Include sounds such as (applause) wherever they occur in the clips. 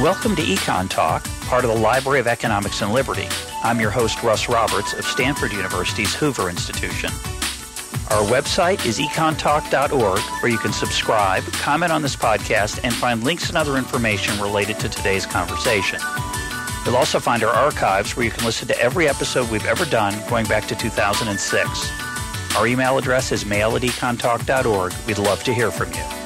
Welcome to Econ Talk, part of the Library of Economics and Liberty. I'm your host, Russ Roberts of Stanford University's Hoover Institution. Our website is econtalk.org, where you can subscribe, comment on this podcast, and find links and other information related to today's conversation. You'll also find our archives where you can listen to every episode we've ever done going back to 2006. Our email address is mail at econtalk.org. We'd love to hear from you.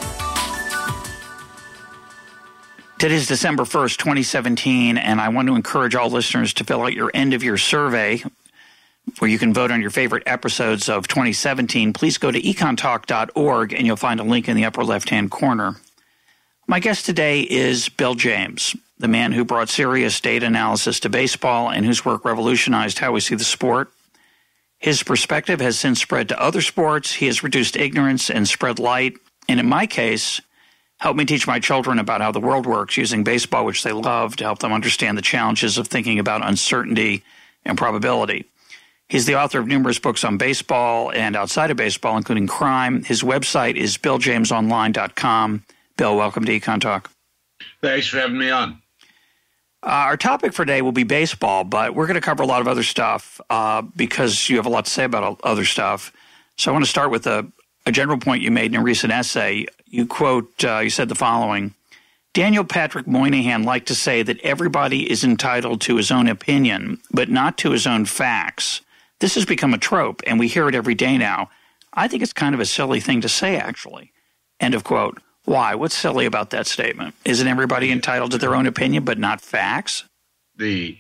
Today is December 1st, 2017, and I want to encourage all listeners to fill out your end of year survey where you can vote on your favorite episodes of 2017. Please go to econtalk.org and you'll find a link in the upper left hand corner. My guest today is Bill James, the man who brought serious data analysis to baseball and whose work revolutionized how we see the sport. His perspective has since spread to other sports. He has reduced ignorance and spread light. And in my case, helped me teach my children about how the world works using baseball, which they love, to help them understand the challenges of thinking about uncertainty and probability. He's the author of numerous books on baseball and outside of baseball, including crime. His website is billjamesonline.com. Bill, welcome to Econ Talk. Thanks for having me on. Uh, our topic for today will be baseball, but we're going to cover a lot of other stuff uh, because you have a lot to say about other stuff. So I want to start with a, a general point you made in a recent essay. You quote, uh, you said the following Daniel Patrick Moynihan liked to say that everybody is entitled to his own opinion, but not to his own facts. This has become a trope, and we hear it every day now. I think it's kind of a silly thing to say, actually. End of quote. Why? What's silly about that statement? Isn't everybody entitled to their own opinion, but not facts? The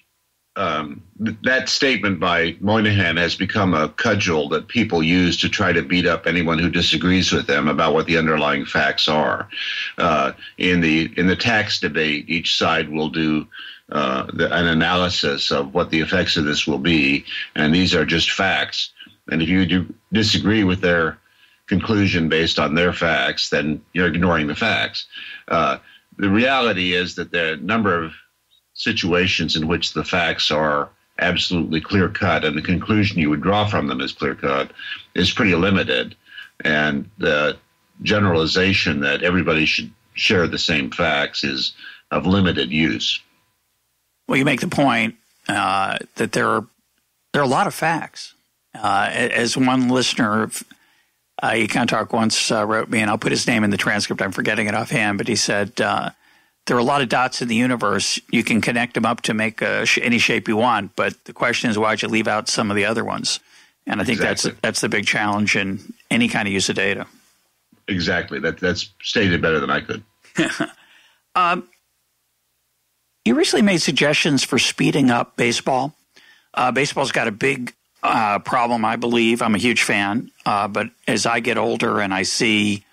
um, that statement by Moynihan has become a cudgel that people use to try to beat up anyone who disagrees with them about what the underlying facts are. Uh, in the in the tax debate, each side will do uh, the, an analysis of what the effects of this will be, and these are just facts. And if you disagree with their conclusion based on their facts, then you're ignoring the facts. Uh, the reality is that a number of situations in which the facts are absolutely clear cut and the conclusion you would draw from them is clear cut is pretty limited. And the generalization that everybody should share the same facts is of limited use. Well, you make the point uh, that there are there are a lot of facts. Uh, as one listener, uh, Econ Talk once uh, wrote me, and I'll put his name in the transcript. I'm forgetting it offhand, but he said uh, there are a lot of dots in the universe. You can connect them up to make sh- any shape you want, but the question is why'd you leave out some of the other ones? And I think exactly. that's that's the big challenge in any kind of use of data. Exactly. That that's stated better than I could. (laughs) um, you recently made suggestions for speeding up baseball. Uh, baseball's got a big uh, problem, I believe. I'm a huge fan, uh, but as I get older and I see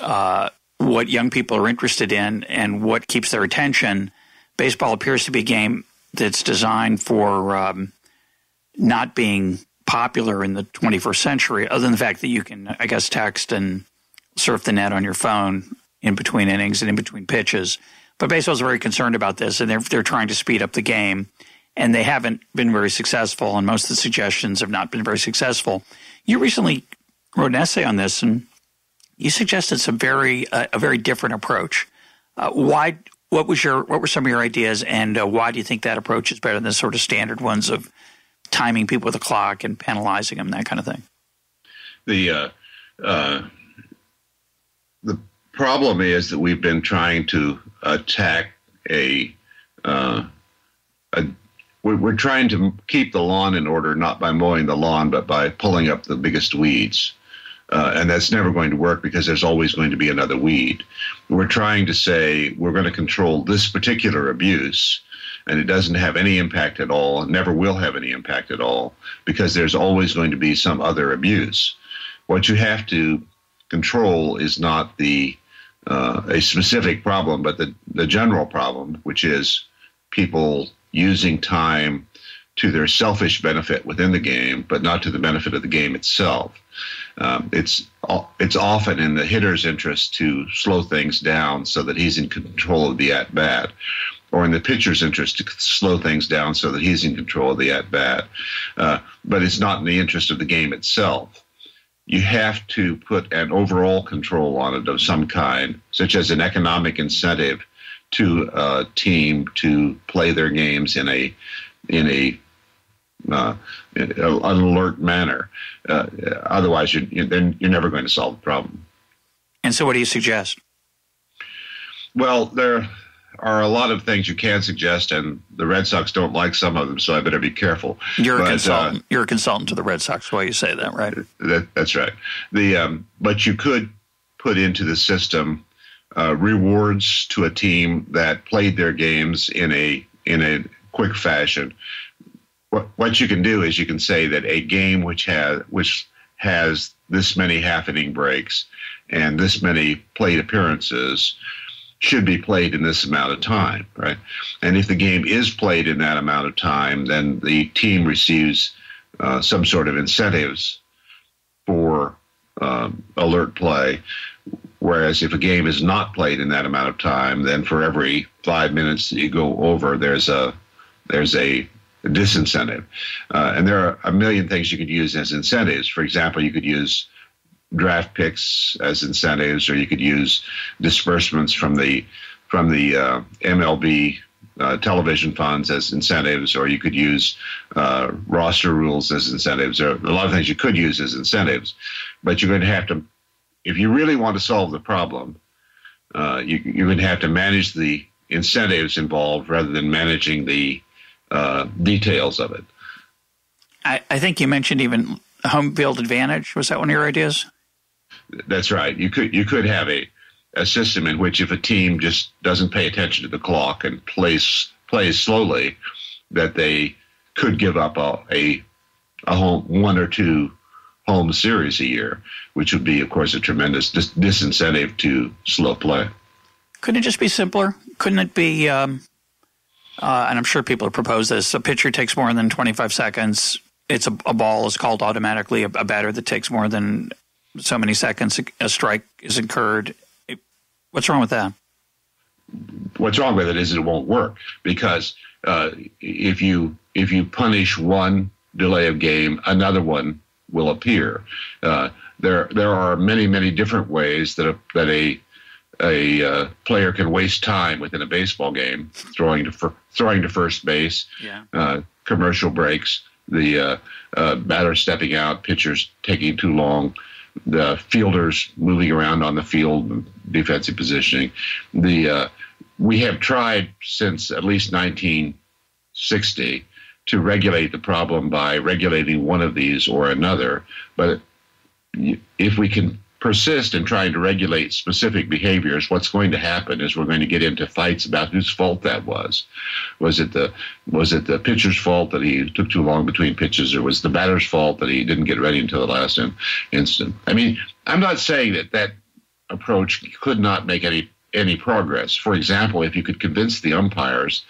uh, what young people are interested in and what keeps their attention, baseball appears to be a game that's designed for um, not being popular in the 21st century, other than the fact that you can, I guess, text and surf the net on your phone in between innings and in between pitches. But baseball's very concerned about this, and they're they're trying to speed up the game, and they haven't been very successful. And most of the suggestions have not been very successful. You recently wrote an essay on this, and you suggested some very uh, a very different approach. Uh, why? What was your what were some of your ideas, and uh, why do you think that approach is better than the sort of standard ones of timing people with a clock and penalizing them, that kind of thing? The uh, uh, the problem is that we've been trying to attack a, uh, a we're trying to keep the lawn in order not by mowing the lawn but by pulling up the biggest weeds uh, and that's never going to work because there's always going to be another weed. We're trying to say we're going to control this particular abuse, and it doesn't have any impact at all, never will have any impact at all, because there's always going to be some other abuse. What you have to control is not the uh, a specific problem, but the, the general problem, which is people using time to their selfish benefit within the game, but not to the benefit of the game itself. Um, it's it's often in the hitter's interest to slow things down so that he's in control of the at bat, or in the pitcher's interest to slow things down so that he's in control of the at bat. Uh, but it's not in the interest of the game itself. You have to put an overall control on it of some kind, such as an economic incentive to a team to play their games in a in a uh, an alert manner. Uh, otherwise, you're, then you're never going to solve the problem. And so, what do you suggest? Well, there are a lot of things you can suggest, and the Red Sox don't like some of them, so I better be careful. You're but, a consultant. Uh, You're a consultant to the Red Sox. Why you say that, right? That, that's right. The um, but you could put into the system uh, rewards to a team that played their games in a in a quick fashion. What you can do is you can say that a game which has which has this many half inning breaks and this many plate appearances should be played in this amount of time, right? And if the game is played in that amount of time, then the team receives uh, some sort of incentives for um, alert play. Whereas if a game is not played in that amount of time, then for every five minutes that you go over, there's a there's a disincentive. Uh, and there are a million things you could use as incentives. For example, you could use draft picks as incentives, or you could use disbursements from the from the uh, MLB uh, television funds as incentives, or you could use uh, roster rules as incentives. There are a lot of things you could use as incentives, but you're going to have to, if you really want to solve the problem, uh, you, you're going to have to manage the incentives involved rather than managing the uh, details of it. I, I think you mentioned even home field advantage. Was that one of your ideas? That's right. You could you could have a a system in which if a team just doesn't pay attention to the clock and plays plays slowly, that they could give up a a, a home one or two home series a year, which would be, of course, a tremendous dis- disincentive to slow play. Couldn't it just be simpler? Couldn't it be? Um, uh, and I'm sure people have proposed this. A pitcher takes more than 25 seconds. It's a, a ball is called automatically. A, a batter that takes more than so many seconds a strike is incurred. What's wrong with that? What's wrong with it is it won't work because uh, if you if you punish one delay of game, another one will appear. Uh, there there are many many different ways that a, that a a uh, player can waste time within a baseball game, throwing to fir- throwing to first base, yeah. uh, commercial breaks, the uh, uh batter stepping out, pitchers taking too long, the fielders moving around on the field, defensive positioning. The uh, we have tried since at least 1960 to regulate the problem by regulating one of these or another. But if we can persist in trying to regulate specific behaviors, what's going to happen is we're going to get into fights about whose fault that was. Was it the was it the pitcher's fault that he took too long between pitches, or was the batter's fault that he didn't get ready until the last in, instant? I mean, I'm not saying that that approach could not make any any progress. For example, if you could convince the umpires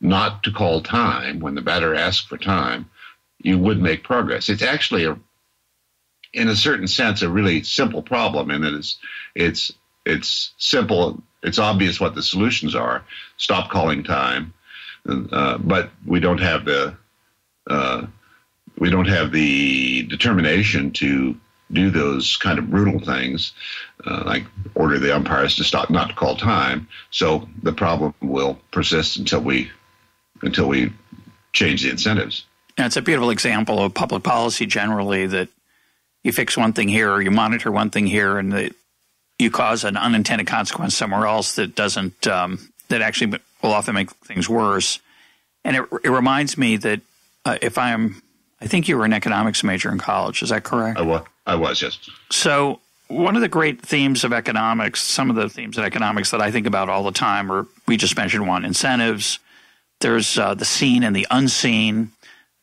not to call time when the batter asks for time, you would make progress. It's actually a in a certain sense, a really simple problem, and it is it's it's simple. It's obvious what the solutions are. Stop calling time, uh, but we don't have the uh, we don't have the determination to do those kind of brutal things, uh, like order the umpires to stop, not to call time. So the problem will persist until we until we change the incentives. Yeah, it's a beautiful example of public policy generally that you fix one thing here or you monitor one thing here and the, you cause an unintended consequence somewhere else that doesn't um, that actually will often make things worse. And it, it reminds me that uh, if I'm, I think you were an economics major in college. Is that correct? I was. I was. Yes. So one of the great themes of economics, some of the themes of economics that I think about all the time, are we just mentioned one: incentives. There's uh, the seen and the unseen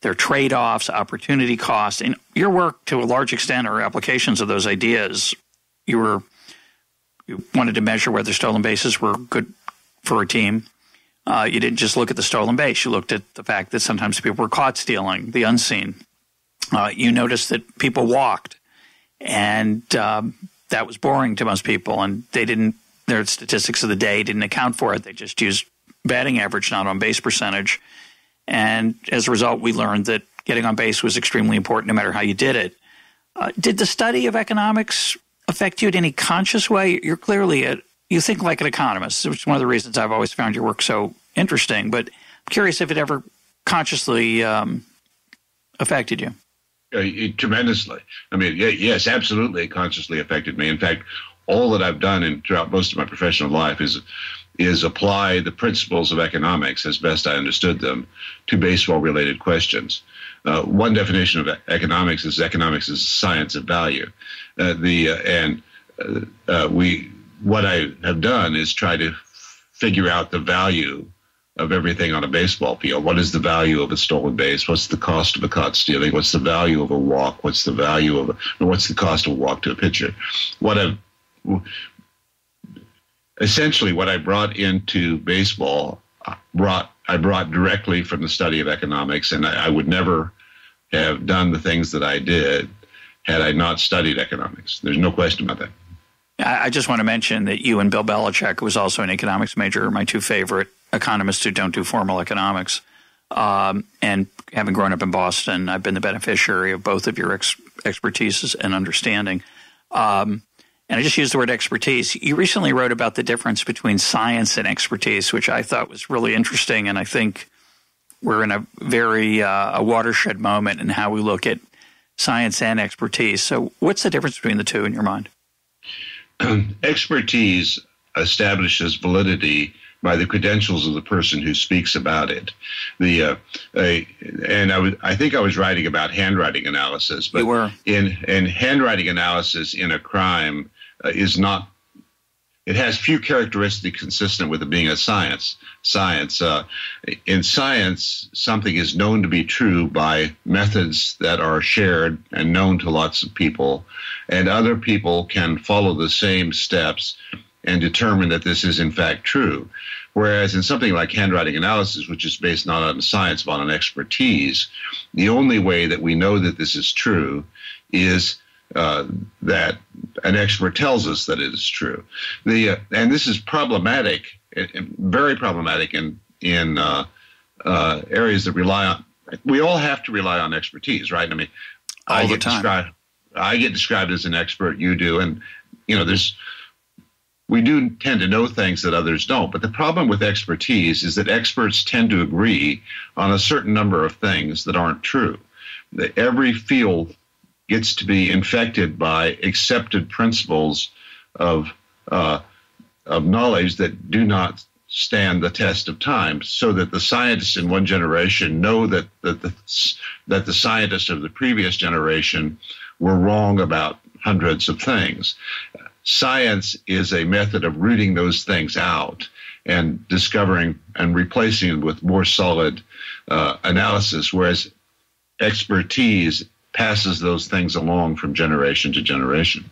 their trade offs, opportunity costs. And your work, to a large extent, are applications of those ideas. You were you wanted to measure whether stolen bases were good for a team. Uh, you didn't just look at the stolen base. You looked at the fact that sometimes people were caught stealing, the unseen. Uh, you noticed that people walked, and um, that was boring to most people, and they didn't. Their statistics of the day didn't account for it. They just used batting average, not on base percentage. And as a result, we learned that getting on base was extremely important no matter how you did it. Uh, did the study of economics affect you in any conscious way? You're clearly a you think like an economist, which is one of the reasons I've always found your work so interesting. But I'm curious if it ever consciously um, affected you. Uh, tremendously. I mean, yes, absolutely, it consciously affected me. In fact, all that I've done in, throughout most of my professional life is is apply the principles of economics as best I understood them to baseball related questions. Uh, one definition of economics is economics is a science of value. Uh, the uh, and uh, uh, we what I have done is try to figure out the value of everything on a baseball field. What is the value of a stolen base? What's the cost of a caught stealing? What's the value of a walk? What's the value of a, what's the cost of a walk to a pitcher? What I've essentially what I brought into baseball brought I brought directly from the study of economics, and I, I would never have done the things that I did had I not studied economics. There's no question about that. I just want to mention that you and Bill Belichick, was also an economics major, my two favorite economists who don't do formal economics. Um, and having grown up in Boston, I've been the beneficiary of both of your ex- expertise and understanding. Um, and I just used the word expertise. You recently wrote about the difference between science and expertise, which I thought was really interesting. And I think we're in a very uh, a watershed moment in how we look at science and expertise. So, what's the difference between the two in your mind? (clears throat) expertise establishes validity by the credentials of the person who speaks about it. The uh, and I was I think I was writing about handwriting analysis, but in in handwriting analysis in a crime uh, is not. It has few characteristics consistent with it being a science. Science uh, in science, something is known to be true by methods that are shared and known to lots of people, and other people can follow the same steps and determine that this is in fact true. Whereas in something like handwriting analysis, which is based not on science but on expertise, the only way that we know that this is true is uh, that an expert tells us that it is true. The uh, and this is problematic, very problematic in in uh, uh, areas that rely on. We all have to rely on expertise, right? I mean, all I the time. I get described as an expert. You do, and you know, there's we do tend to know things that others don't. But the problem with expertise is that experts tend to agree on a certain number of things that aren't true. That every field gets to be infected by accepted principles of uh, of knowledge that do not stand the test of time, so that the scientists in one generation know that that the, that the scientists of the previous generation were wrong about hundreds of things science is a method of rooting those things out and discovering and replacing them with more solid uh, analysis, whereas expertise passes those things along from generation to generation.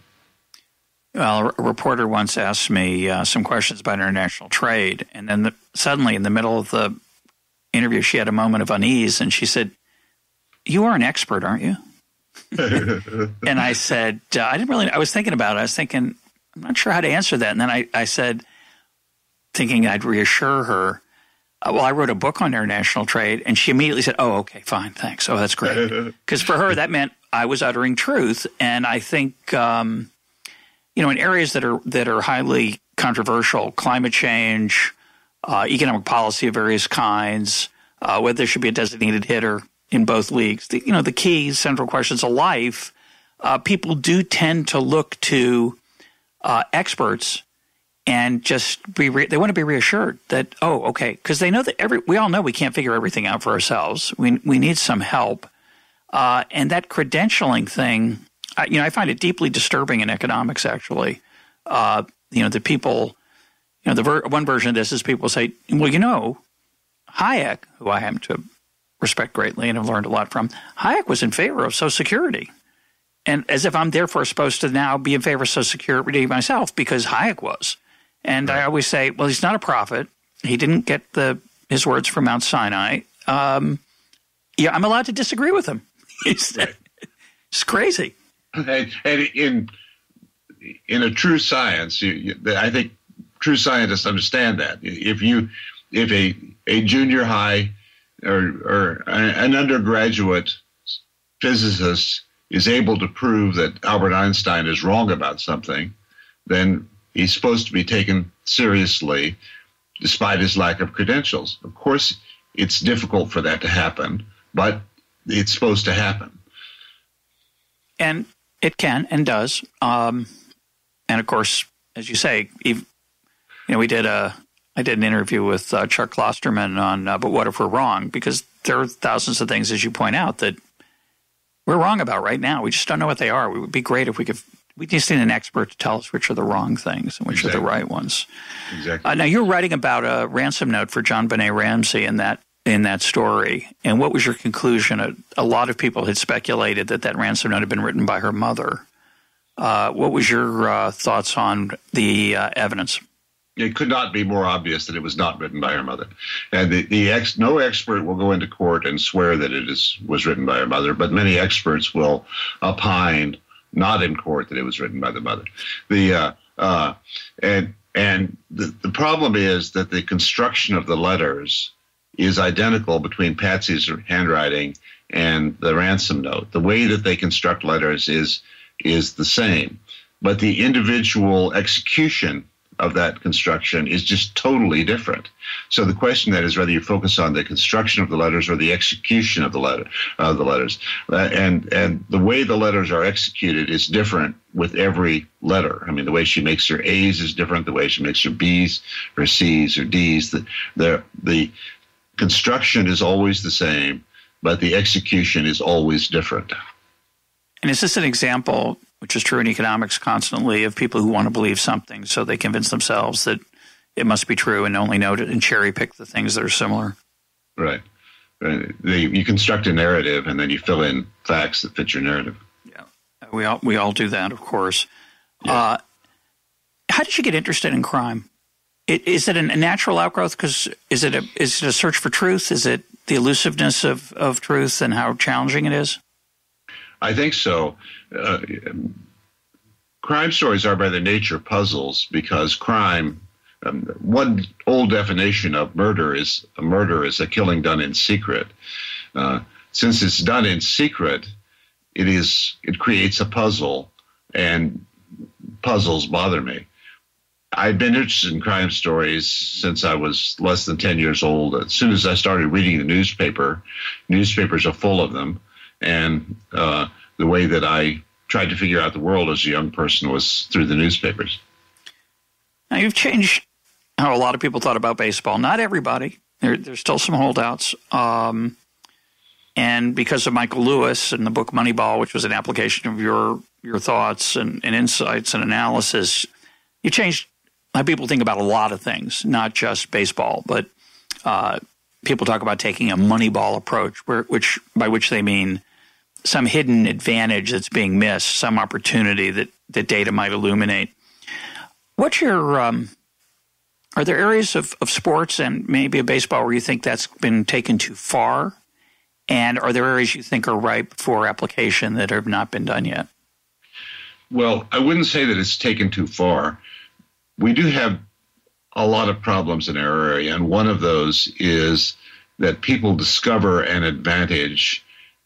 Well, a reporter once asked me uh, some questions about international trade, and then the, suddenly, in the middle of the interview, she had a moment of unease, and she said, "You are an expert, aren't you?" (laughs) (laughs) and I said, uh, I didn't really. I was thinking about it. I was thinking, I'm not sure how to answer that. And then I, I said, thinking I'd reassure her, uh, well, I wrote a book on international trade. And she immediately said, oh, okay, fine, thanks. Oh, that's great. (laughs) Because for her, that meant I was uttering truth. And I think, um, you know, in areas that are, that are highly controversial, climate change, uh, economic policy of various kinds, uh, whether there should be a designated hitter in both leagues, the, you know, the key central questions of life, uh, people do tend to look to uh, experts and just be re- they want to be reassured that oh okay because they know that every we all know we can't figure everything out for ourselves. We we need some help. Uh, and that credentialing thing I, you know I find it deeply disturbing in economics actually. Uh, you know the people you know the ver- one version of this is people say well you know Hayek who I happen to respect greatly and have learned a lot from Hayek was in favor of Social Security and as if I'm therefore supposed to now be in favor of Social Security myself because Hayek was. And right. I always say, well, he's not a prophet. He didn't get the his words from Mount Sinai. Um, yeah, I'm allowed to disagree with him. (laughs) it's, right. it's crazy. And, and, in in a true science, you, you, I think true scientists understand that. If you if a a junior high or or an undergraduate physicist is able to prove that Albert Einstein is wrong about something, then he's supposed to be taken seriously despite his lack of credentials. Of course, it's difficult for that to happen, but it's supposed to happen. And it can and does. Um, and of course, as you say, you know, we did a I did an interview with uh, Chuck Klosterman on uh, "But What If We're Wrong?" because there are thousands of things, as you point out, that we're wrong about right now. We just don't know what they are. It would be great if we could. We just need an expert to tell us which are the wrong things and which exactly. are the right ones. Exactly. Uh, now you're writing about a ransom note for JonBenét Ramsey in that in that story. And what was your conclusion? A, a, lot of people had speculated that that ransom note had been written by her mother. Uh, what was your uh, thoughts on the uh, evidence? It could not be more obvious that it was not written by her mother, and the, the ex, no expert will go into court and swear that it is was written by her mother. But many experts will opine, not in court, that it was written by the mother. The uh, uh, and and the, the problem is that the construction of the letters is identical between Patsy's handwriting and the ransom note. The way that they construct letters is is the same, but the individual execution of that construction is just totally different. So the question then is whether you focus on the construction of the letters or the execution of the letter of the letters, uh, and and the way the letters are executed is different with every letter. I mean, the way she makes her A's is different. The way she makes her B's, her C's, or D's. The the the construction is always the same, but the execution is always different. And is this an example, which is true in economics constantly, of people who want to believe something so they convince themselves that it must be true and only note it and cherry pick the things that are similar? Right. right. you construct a narrative and then you fill in facts that fit your narrative. Yeah, we all we all do that, of course. Yeah. Uh, how did you get interested in crime? It, is it a natural outgrowth? Because is it a is it a search for truth? Is it the elusiveness of, of truth and how challenging it is? I think so. Uh, crime stories are by their nature puzzles because crime. Um, one old definition of murder is a murder is a killing done in secret. Uh, since it's done in secret, it is it creates a puzzle, and puzzles bother me. I've been interested in crime stories since I was less than 10 years old. As soon as I started reading the newspaper, newspapers are full of them. And uh, the way that I tried to figure out the world as a young person was through the newspapers. Now, you've changed how a lot of people thought about baseball. Not everybody. There, there's still some holdouts. Um, and because of Michael Lewis and the book Moneyball, which was an application of your your thoughts and, and insights and analysis, you changed how people think about a lot of things, not just baseball, but uh, people talk about taking a moneyball approach, where, which by which they mean some hidden advantage that's being missed, some opportunity that, that data might illuminate. What's your um, are there areas of, of sports and maybe a baseball where you think that's been taken too far? And are there areas you think are ripe for application that have not been done yet? Well, I wouldn't say that it's taken too far we do have a lot of problems in our area, and one of those is that people discover an advantage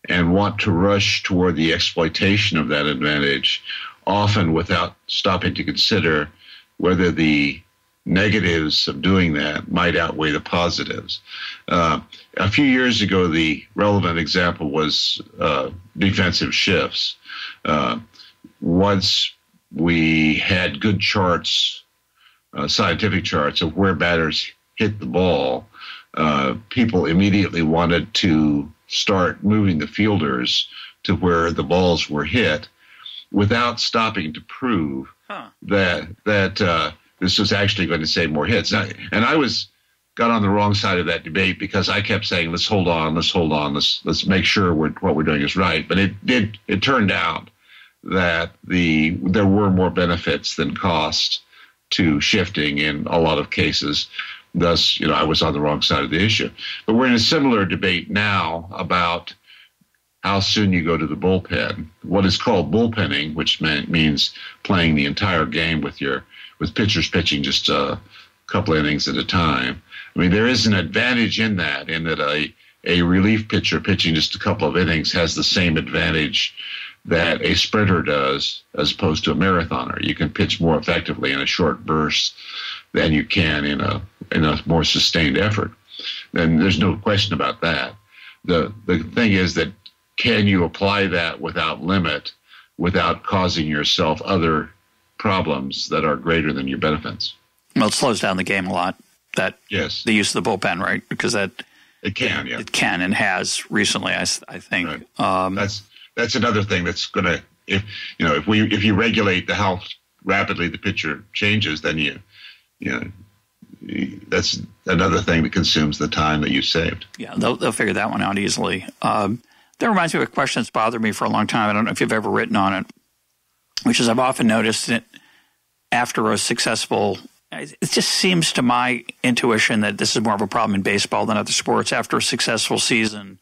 and want to rush toward the exploitation of that advantage, often without stopping to consider whether the negatives of doing that might outweigh the positives. Uh, a few years ago, the relevant example was uh, defensive shifts. Uh, once we had good charts uh, scientific charts of where batters hit the ball, uh, people immediately wanted to start moving the fielders to where the balls were hit without stopping to prove huh. that that uh, this was actually going to save more hits. And I was got on the wrong side of that debate because I kept saying, "Let's hold on, let's hold on, let's let's make sure we're, what we're doing is right." But it did. It turned out that the there were more benefits than costs to shifting in a lot of cases. Thus, you know, I was on the wrong side of the issue. But we're in a similar debate now about how soon you go to the bullpen. What is called bullpenning, which means playing the entire game with your with pitchers pitching just a couple innings at a time. I mean, there is an advantage in that, in that a a relief pitcher pitching just a couple of innings has the same advantage that a sprinter does as opposed to a marathoner. You can pitch more effectively in a short burst than you can in a in a more sustained effort. And there's no question about that. The the thing is that can you apply that without limit, without causing yourself other problems that are greater than your benefits? Well, it slows down the game a lot. That yes, the use of the bullpen, right? Because that it can, yeah, it can and has recently. I, I think right. um, that's that's another thing that's going to if you know if we if you regulate the how rapidly the pitcher changes, then you you know that's another thing that consumes the time that you saved. Yeah, they'll, they'll figure that one out easily. Um, that reminds me of a question that's bothered me for a long time. I don't know if you've ever written on it, which is I've often noticed that after a successful, it just seems to my intuition that this is more of a problem in baseball than other sports. After a successful season,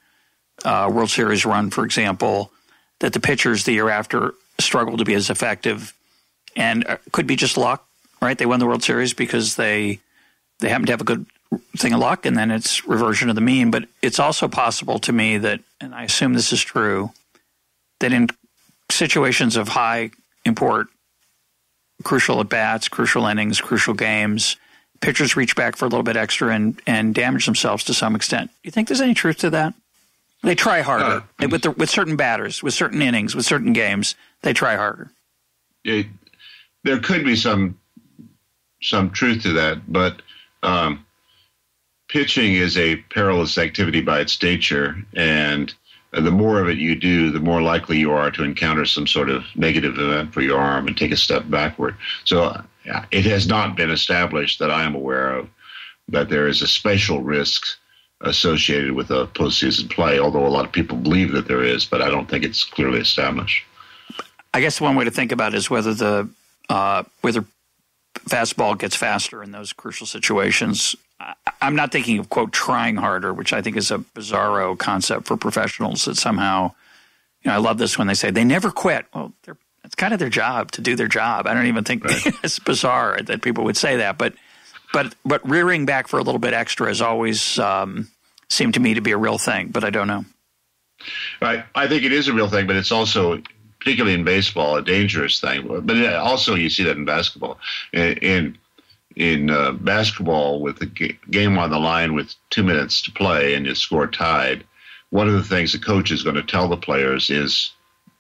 uh, World Series run, for example, that the pitchers the year after struggle to be as effective and uh, could be just luck, right? They won the World Series because they they happen to have a good thing of luck, and then it's reversion of the mean. But it's also possible to me that, and I assume this is true, that in situations of high import, crucial at bats, crucial innings, crucial games, pitchers reach back for a little bit extra and, and damage themselves to some extent. You think there's any truth to that? They try harder uh, with the, with certain batters, with certain innings, with certain games. They try harder. It, there could be some some truth to that, but um, pitching is a perilous activity by its nature, and the more of it you do, the more likely you are to encounter some sort of negative event for your arm and take a step backward. So it has not been established that I am aware of that there is a special risk associated with a postseason play, although a lot of people believe that there is, but I don't think it's clearly established. I guess one way to think about it is whether the uh, whether fastball gets faster in those crucial situations. I'm not thinking of quote trying harder, which I think is a bizarro concept for professionals that somehow, you know, I love this when they say they never quit. Well, it's kind of their job to do their job. I don't even think right. (laughs) it's bizarre that people would say that, but but but rearing back for a little bit extra has always um, seemed to me to be a real thing. But I don't know. I I think it is a real thing, but it's also particularly in baseball, a dangerous thing. But also, you see that in basketball. In in uh, basketball, with the game on the line with two minutes to play and you score tied, one of the things the coach is going to tell the players is,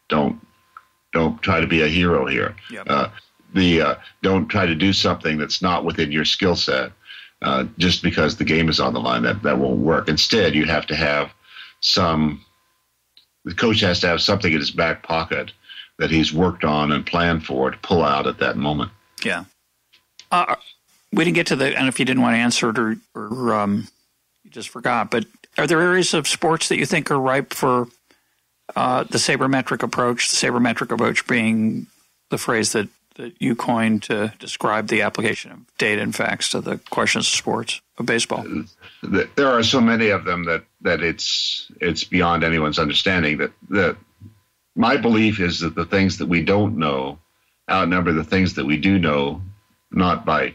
don't don't try to be a hero here. Yep. Uh, the uh, don't try to do something that's not within your skill set. Uh, just because the game is on the line, that that won't work. Instead, you have to have some the coach has to have something in his back pocket that he's worked on and planned for to pull out at that moment. Yeah. Uh, we didn't get to the, know if you didn't want to answer it or, or um, you just forgot, but are there areas of sports that you think are ripe for uh, the sabermetric approach? The sabermetric approach being the phrase that, that you coined to describe the application of data and facts to the questions of sports of baseball. There are so many of them that that it's it's beyond anyone's understanding. That that my belief is that the things that we don't know outnumber the things that we do know, not by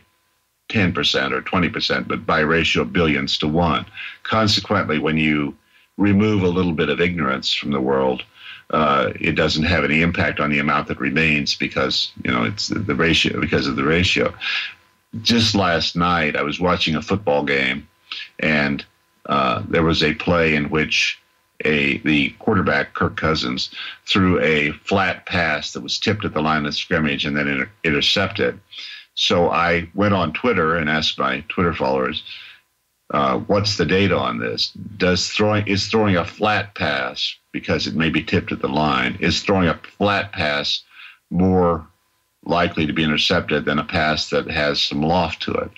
10% or 20%, but by ratio of billions to one. Consequently, when you remove a little bit of ignorance from the world, uh, it doesn't have any impact on the amount that remains because you know it's the, ratio because of the ratio. Just last night, I was watching a football game, and uh, there was a play in which a the quarterback Kirk Cousins threw a flat pass that was tipped at the line of scrimmage and then inter- intercepted. So I went on Twitter and asked my Twitter followers, uh, "What's the data on this? Does throwing is throwing a flat pass because it may be tipped at the line? Is throwing a flat pass more likely to be intercepted than a pass that has some loft to it?"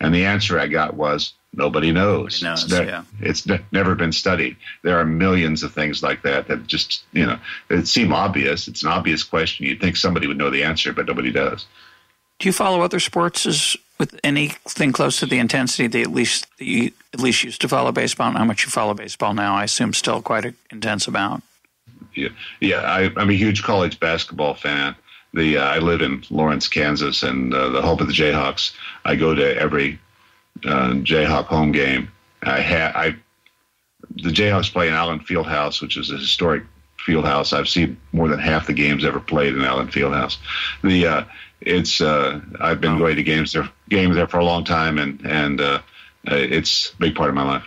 And the answer I got was Nobody knows. Nobody knows it's, ne- yeah. it's ne- never been studied. There are millions of things like that that just, you know, it seem obvious. It's an obvious question. You'd think somebody would know the answer, but nobody does. Do you follow other sports as, with anything close to the intensity that at least that you at least used to follow baseball? And how much you follow baseball now? I assume still quite an intense amount. Yeah, yeah. I, am a huge college basketball fan. The uh, I live in Lawrence, Kansas, and uh, the home of the Jayhawks. I go to every uh, Jayhawk home game. I had I the Jayhawks play in Allen Fieldhouse, which is a historic Fieldhouse. I've seen more than half the games ever played in Allen Fieldhouse. The uh, it's uh, I've been oh. going to games there games there for a long time, and and uh, it's a big part of my life.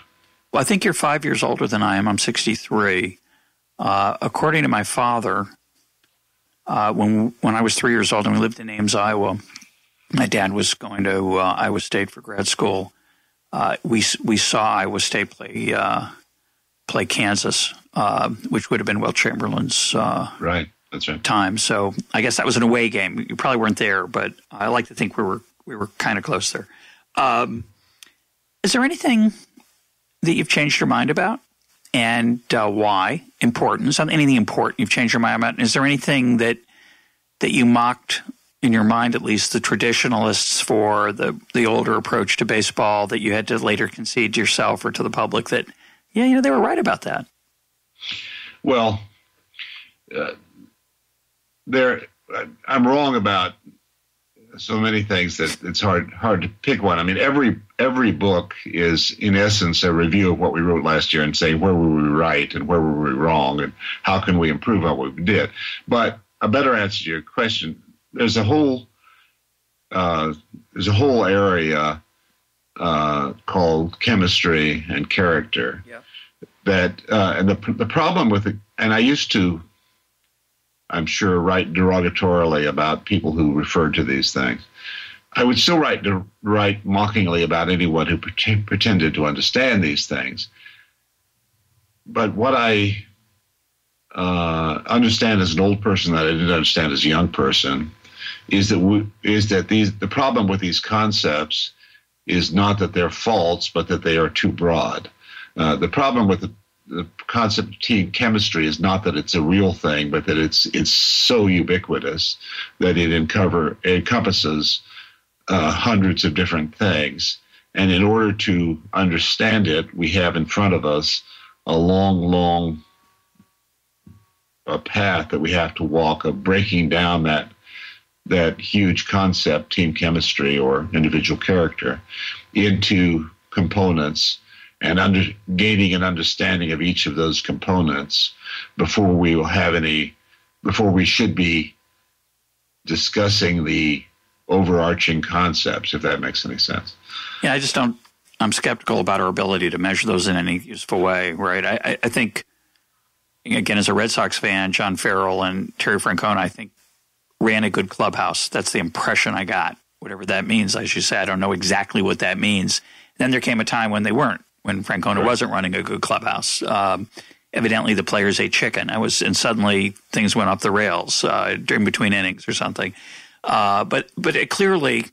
Well, I think you're five years older than I am. I'm 63. Uh, according to my father, uh, when when I was three years old and we lived in Ames, Iowa, my dad was going to uh, Iowa State for grad school. Uh, we we saw Iowa State play uh, play Kansas, uh, which would have been Wilt Chamberlain's right. That's right. Time. So I guess that was an away game. You probably weren't there, but I like to think we were we were kind of close there. Um, is there anything that you've changed your mind about? and uh, why importance on anything important you've changed your mind about is there anything that that you mocked in your mind at least the traditionalists for the the older approach to baseball that you had to later concede to yourself or to the public that yeah you know they were right about that well uh, there i'm wrong about so many things that it's hard hard to pick one. I mean, every every book is in essence a review of what we wrote last year and say where were we right and where were we wrong and how can we improve on what we did. But a better answer to your question, there's a whole uh, there's a whole area uh, called chemistry and character yeah. that uh, and the the problem with it, and I used to I'm sure, write derogatorily about people who refer to these things. I would still write write mockingly about anyone who pretend, pretended to understand these things. But what I uh, understand as an old person that I didn't understand as a young person is that we, is that these the problem with these concepts is not that they're false, but that they are too broad. Uh, the problem with the the concept of team chemistry is not that it's a real thing, but that it's it's so ubiquitous that it uncover encompasses uh, hundreds of different things. And in order to understand it, we have in front of us a long, long a path that we have to walk of breaking down that that huge concept, team chemistry or individual character, into components and under, gaining an understanding of each of those components before we will have any, before we should be discussing the overarching concepts, if that makes any sense. Yeah, I just don't. I'm skeptical about our ability to measure those in any useful way, right? I, I think, again, as a Red Sox fan, John Farrell and Terry Francona, I think, ran a good clubhouse. That's the impression I got. Whatever that means, as you say, I don't know exactly what that means. Then there came a time when they weren't when Francona right. wasn't running a good clubhouse. Um, evidently, the players ate chicken. I was, and suddenly things went off the rails uh, during between innings or something. Uh, but but it clearly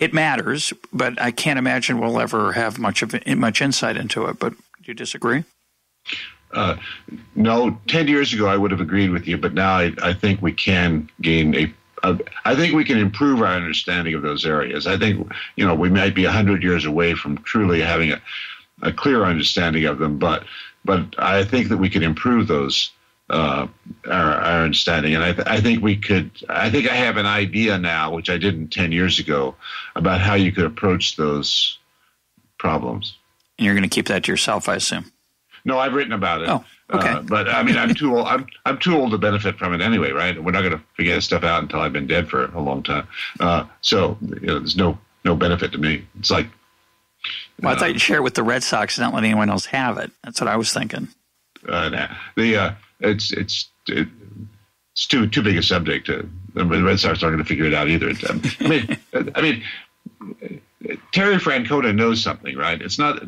it matters. But I can't imagine we'll ever have much of much insight into it. But do you disagree? Uh, no, ten years ago I would have agreed with you, but now I, I think we can gain a I think we can improve our understanding of those areas. I think, you know, we might be 100 years away from truly having a, a clear understanding of them, but but I think that we could improve those uh, our, our, understanding, and I, th- I think we could. I think I have an idea now, which I didn't ten years ago, about how you could approach those problems. And you're going to keep that to yourself, I assume. No, I've written about it. Oh, okay. Uh, but I mean, I'm too old. I'm I'm too old to benefit from it anyway, right? We're not going to figure this stuff out until I've been dead for a long time. Uh, so you know, there's no no benefit to me. It's like well, I thought you'd share it with the Red Sox and not let anyone else have it. That's what I was thinking. Uh. The uh, it's it's it's too too big a subject. Uh, the Red Sox aren't going to figure it out either. Um, I mean, (laughs) I mean, Terry Francona knows something, right? It's not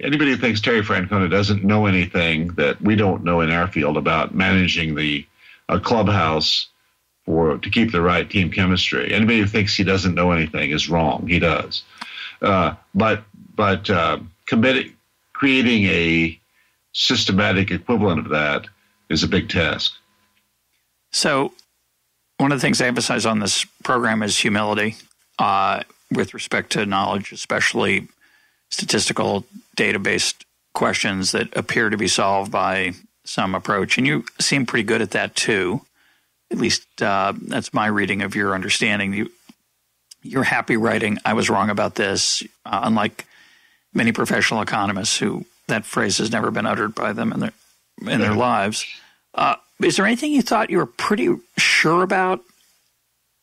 anybody who thinks Terry Francona doesn't know anything that we don't know in our field about managing the a clubhouse for to keep the right team chemistry. Anybody who thinks he doesn't know anything is wrong. He does. Uh, but but uh, committing, creating a systematic equivalent of that is a big task. So, one of the things I emphasize on this program is humility uh, with respect to knowledge, especially statistical database questions that appear to be solved by some approach. And you seem pretty good at that too. At least uh, that's my reading of your understanding. You, you're happy writing, I was wrong about this, uh, unlike many professional economists who that phrase has never been uttered by them in their in their lives. Uh, is there anything you thought you were pretty sure about?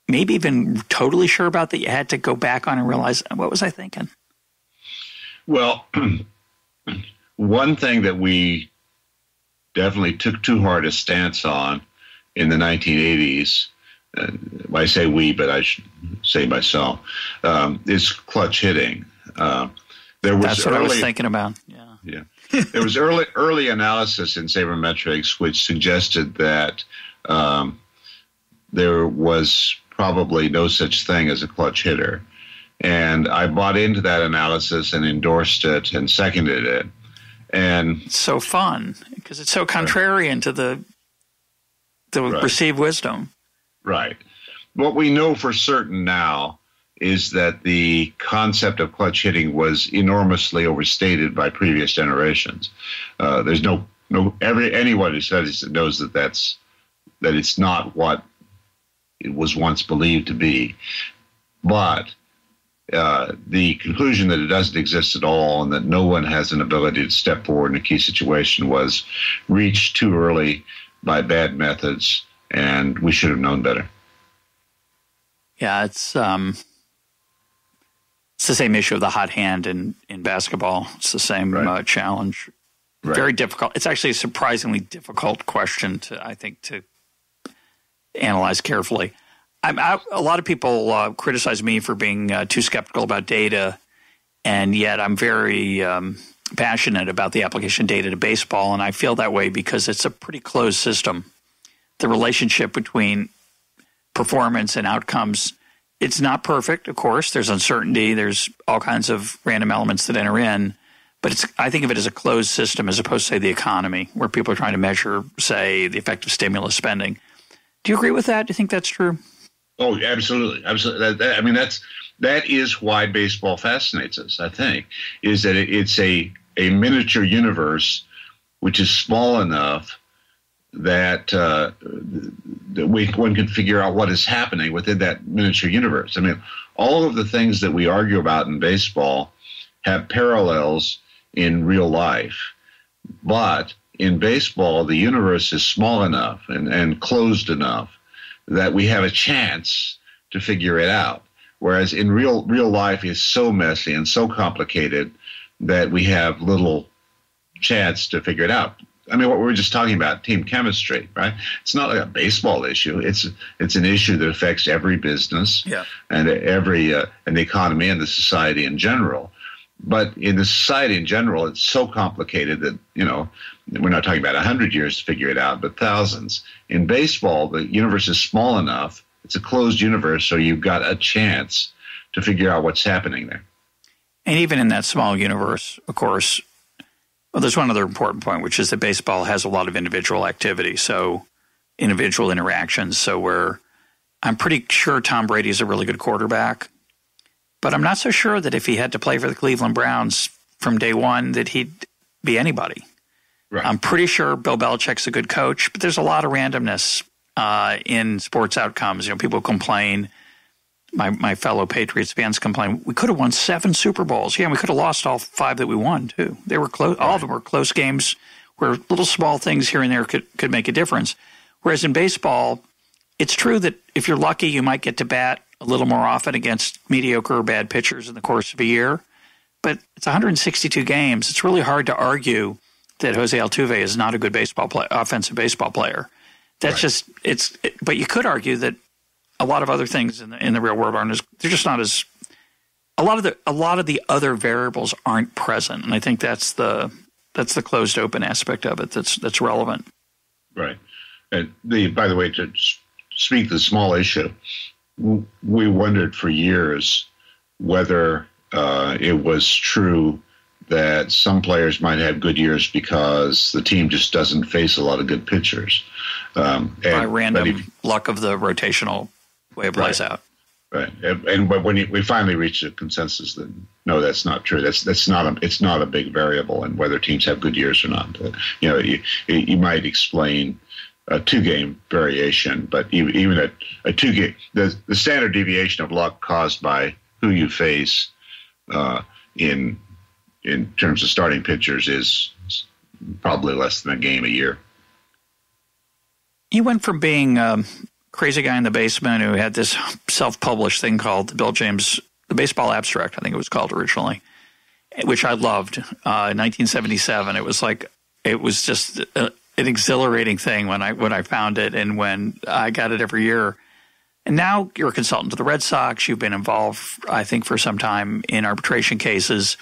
Maybe even totally sure about that you had to go back on and realize what was I thinking? Well, (clears throat) one thing that we definitely took too hard a stance on in the 1980s. Uh, I say we, but I should say myself. Um, is clutch hitting. Uh, there was That's what early, I was thinking about. Yeah. Yeah. there was early early analysis in sabermetrics which suggested that um, there was probably no such thing as a clutch hitter. And I bought into that analysis and endorsed it and seconded it. And it's so fun because it's so contrarian to the the right. received wisdom. Right. What we know for certain now is that the concept of clutch hitting was enormously overstated by previous generations. Uh, there's no no every anyone who studies it knows that that's that it's not what it was once believed to be. But uh, the conclusion that it doesn't exist at all and that no one has an ability to step forward in a key situation was reached too early by bad methods, and we should have known better. Yeah, it's um, it's the same issue of the hot hand in, in basketball. It's the same right. uh, challenge. Right. Very difficult. It's actually a surprisingly difficult question to, I think, to analyze carefully. I'm, I, a lot of people uh, criticize me for being uh, too skeptical about data, and yet I'm very um, passionate about the application data to baseball, and I feel that way because it's a pretty closed system. The relationship between performance and outcomes it's not perfect, of course. There's uncertainty. There's all kinds of random elements that enter in. But it's, I think of it as a closed system as opposed to, say, the economy, where people are trying to measure, say, the effect of stimulus spending. Do you agree with that? Do you think that's true? Oh, absolutely, absolutely. That, that, I mean, that's that is why baseball fascinates us. I think is that it, it's a a miniature universe which is small enough that uh, that we, one can figure out what is happening within that miniature universe. I mean, all of the things that we argue about in baseball have parallels in real life, but in baseball, the universe is small enough and, and closed enough that we have a chance to figure it out. Whereas in real real life is so messy and so complicated that we have little chance to figure it out. I mean, what we were just talking about, team chemistry, right? It's not like a baseball issue. It's it's an issue that affects every business yeah. and every uh, and the economy and the society in general. But in the society in general, it's so complicated that you know we're not talking about hundred years to figure it out, but thousands. In baseball, the universe is small enough; it's a closed universe, so you've got a chance to figure out what's happening there. And even in that small universe, of course, well, there's one other important point, which is that baseball has a lot of individual activity, so individual interactions. So where I'm pretty sure Tom Brady is a really good quarterback, but I'm not so sure that if he had to play for the Cleveland Browns from day one, that he'd be anybody. Right. I'm pretty sure Bill Belichick's a good coach, but there's a lot of randomness uh, in sports outcomes. You know, people complain my, my fellow Patriots fans complain, we could have won seven Super Bowls. Yeah, we could have lost all five that we won, too. They were close. All of them were close games where little small things here and there could, could make a difference. Whereas in baseball, it's true that if you're lucky, you might get to bat a little more often against mediocre or bad pitchers in the course of a year. But it's 162 games. It's really hard to argue that Jose Altuve is not a good baseball play, offensive baseball player. That's right. just it's. It, but you could argue that a lot of other things in the in the real world aren't as they're just not as a lot of the a lot of the other variables aren't present, and I think that's the that's the closed open aspect of it that's that's relevant. Right, and the by the way to speak the small issue, we wondered for years whether uh, it was true that some players might have good years because the team just doesn't face a lot of good pitchers. Um, and, By random if, luck of the rotational way it plays right. out. Right, and, and when you, we finally reached a consensus that no, that's not true. That's that's not a it's not a big variable in whether teams have good years or not. Uh, you know, you, you might explain a two game variation, but even, even a, a two game the the standard deviation of luck caused by who you face uh, in in terms of starting pitchers is probably less than a game a year. You went from being a crazy guy in the basement who had this self-published thing called Bill James, the Baseball Abstract, I think it was called originally, which I loved. Uh, in 1977, it was like it was just a, an exhilarating thing when I when I found it and when I got it every year. And now you're a consultant to the Red Sox. You've been involved, I think, for some time in arbitration cases.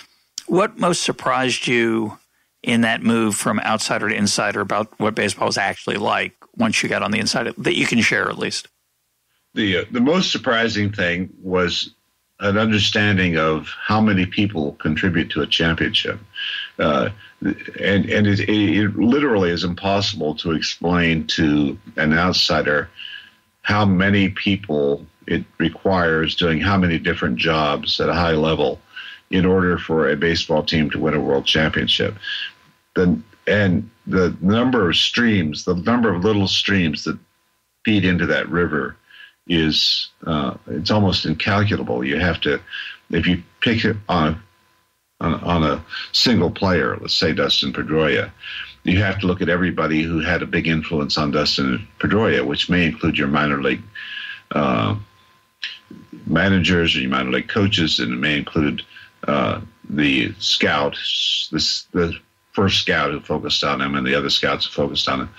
What most surprised you in that move from outsider to insider about what baseball is actually like once you got on the inside that you can share at least? The uh, the most surprising thing was an understanding of how many people contribute to a championship, uh, and and it, it literally is impossible to explain to an outsider how many people it requires doing how many different jobs at a high level in order for a baseball team to win a world championship. The, and the number of streams, the number of little streams that feed into that river is uh, it's almost incalculable. You have to, if you pick it on on, on a single player, let's say Dustin Pedroia, you have to look at everybody who had a big influence on Dustin Pedroia, which may include your minor league uh, managers or your minor league coaches, and it may include uh, the scout, the, the first scout who focused on him, and the other scouts who focused on him.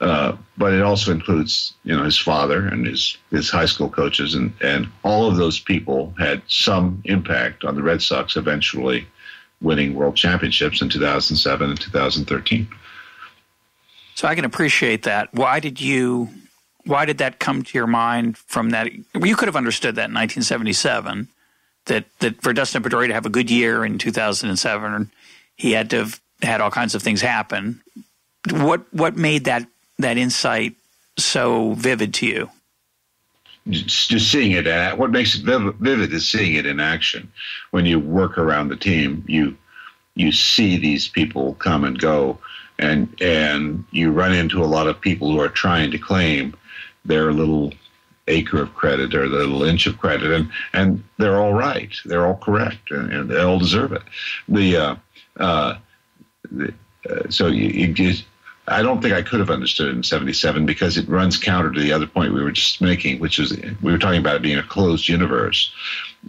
Uh, but it also includes, you know, his father and his his high school coaches, and and all of those people had some impact on the Red Sox eventually winning world championships in 2007 and 2013. So I can appreciate that. Why did you? Why did that come to your mind from that? You could have understood that in 1977, that that for Dustin Pedroia to have a good year in 2007, he had to have had all kinds of things happen. What what made that that insight so vivid to you? Just seeing it at what makes it vivid is seeing it in action. When you work around the team, you you see these people come and go and and you run into a lot of people who are trying to claim their little acre of credit or their little inch of credit, and and they're all right, they're all correct, and, and they all deserve it. The, uh, uh, uh, so I don't think I could have understood it in '77 because it runs counter to the other point we were just making, which is we were talking about it being a closed universe,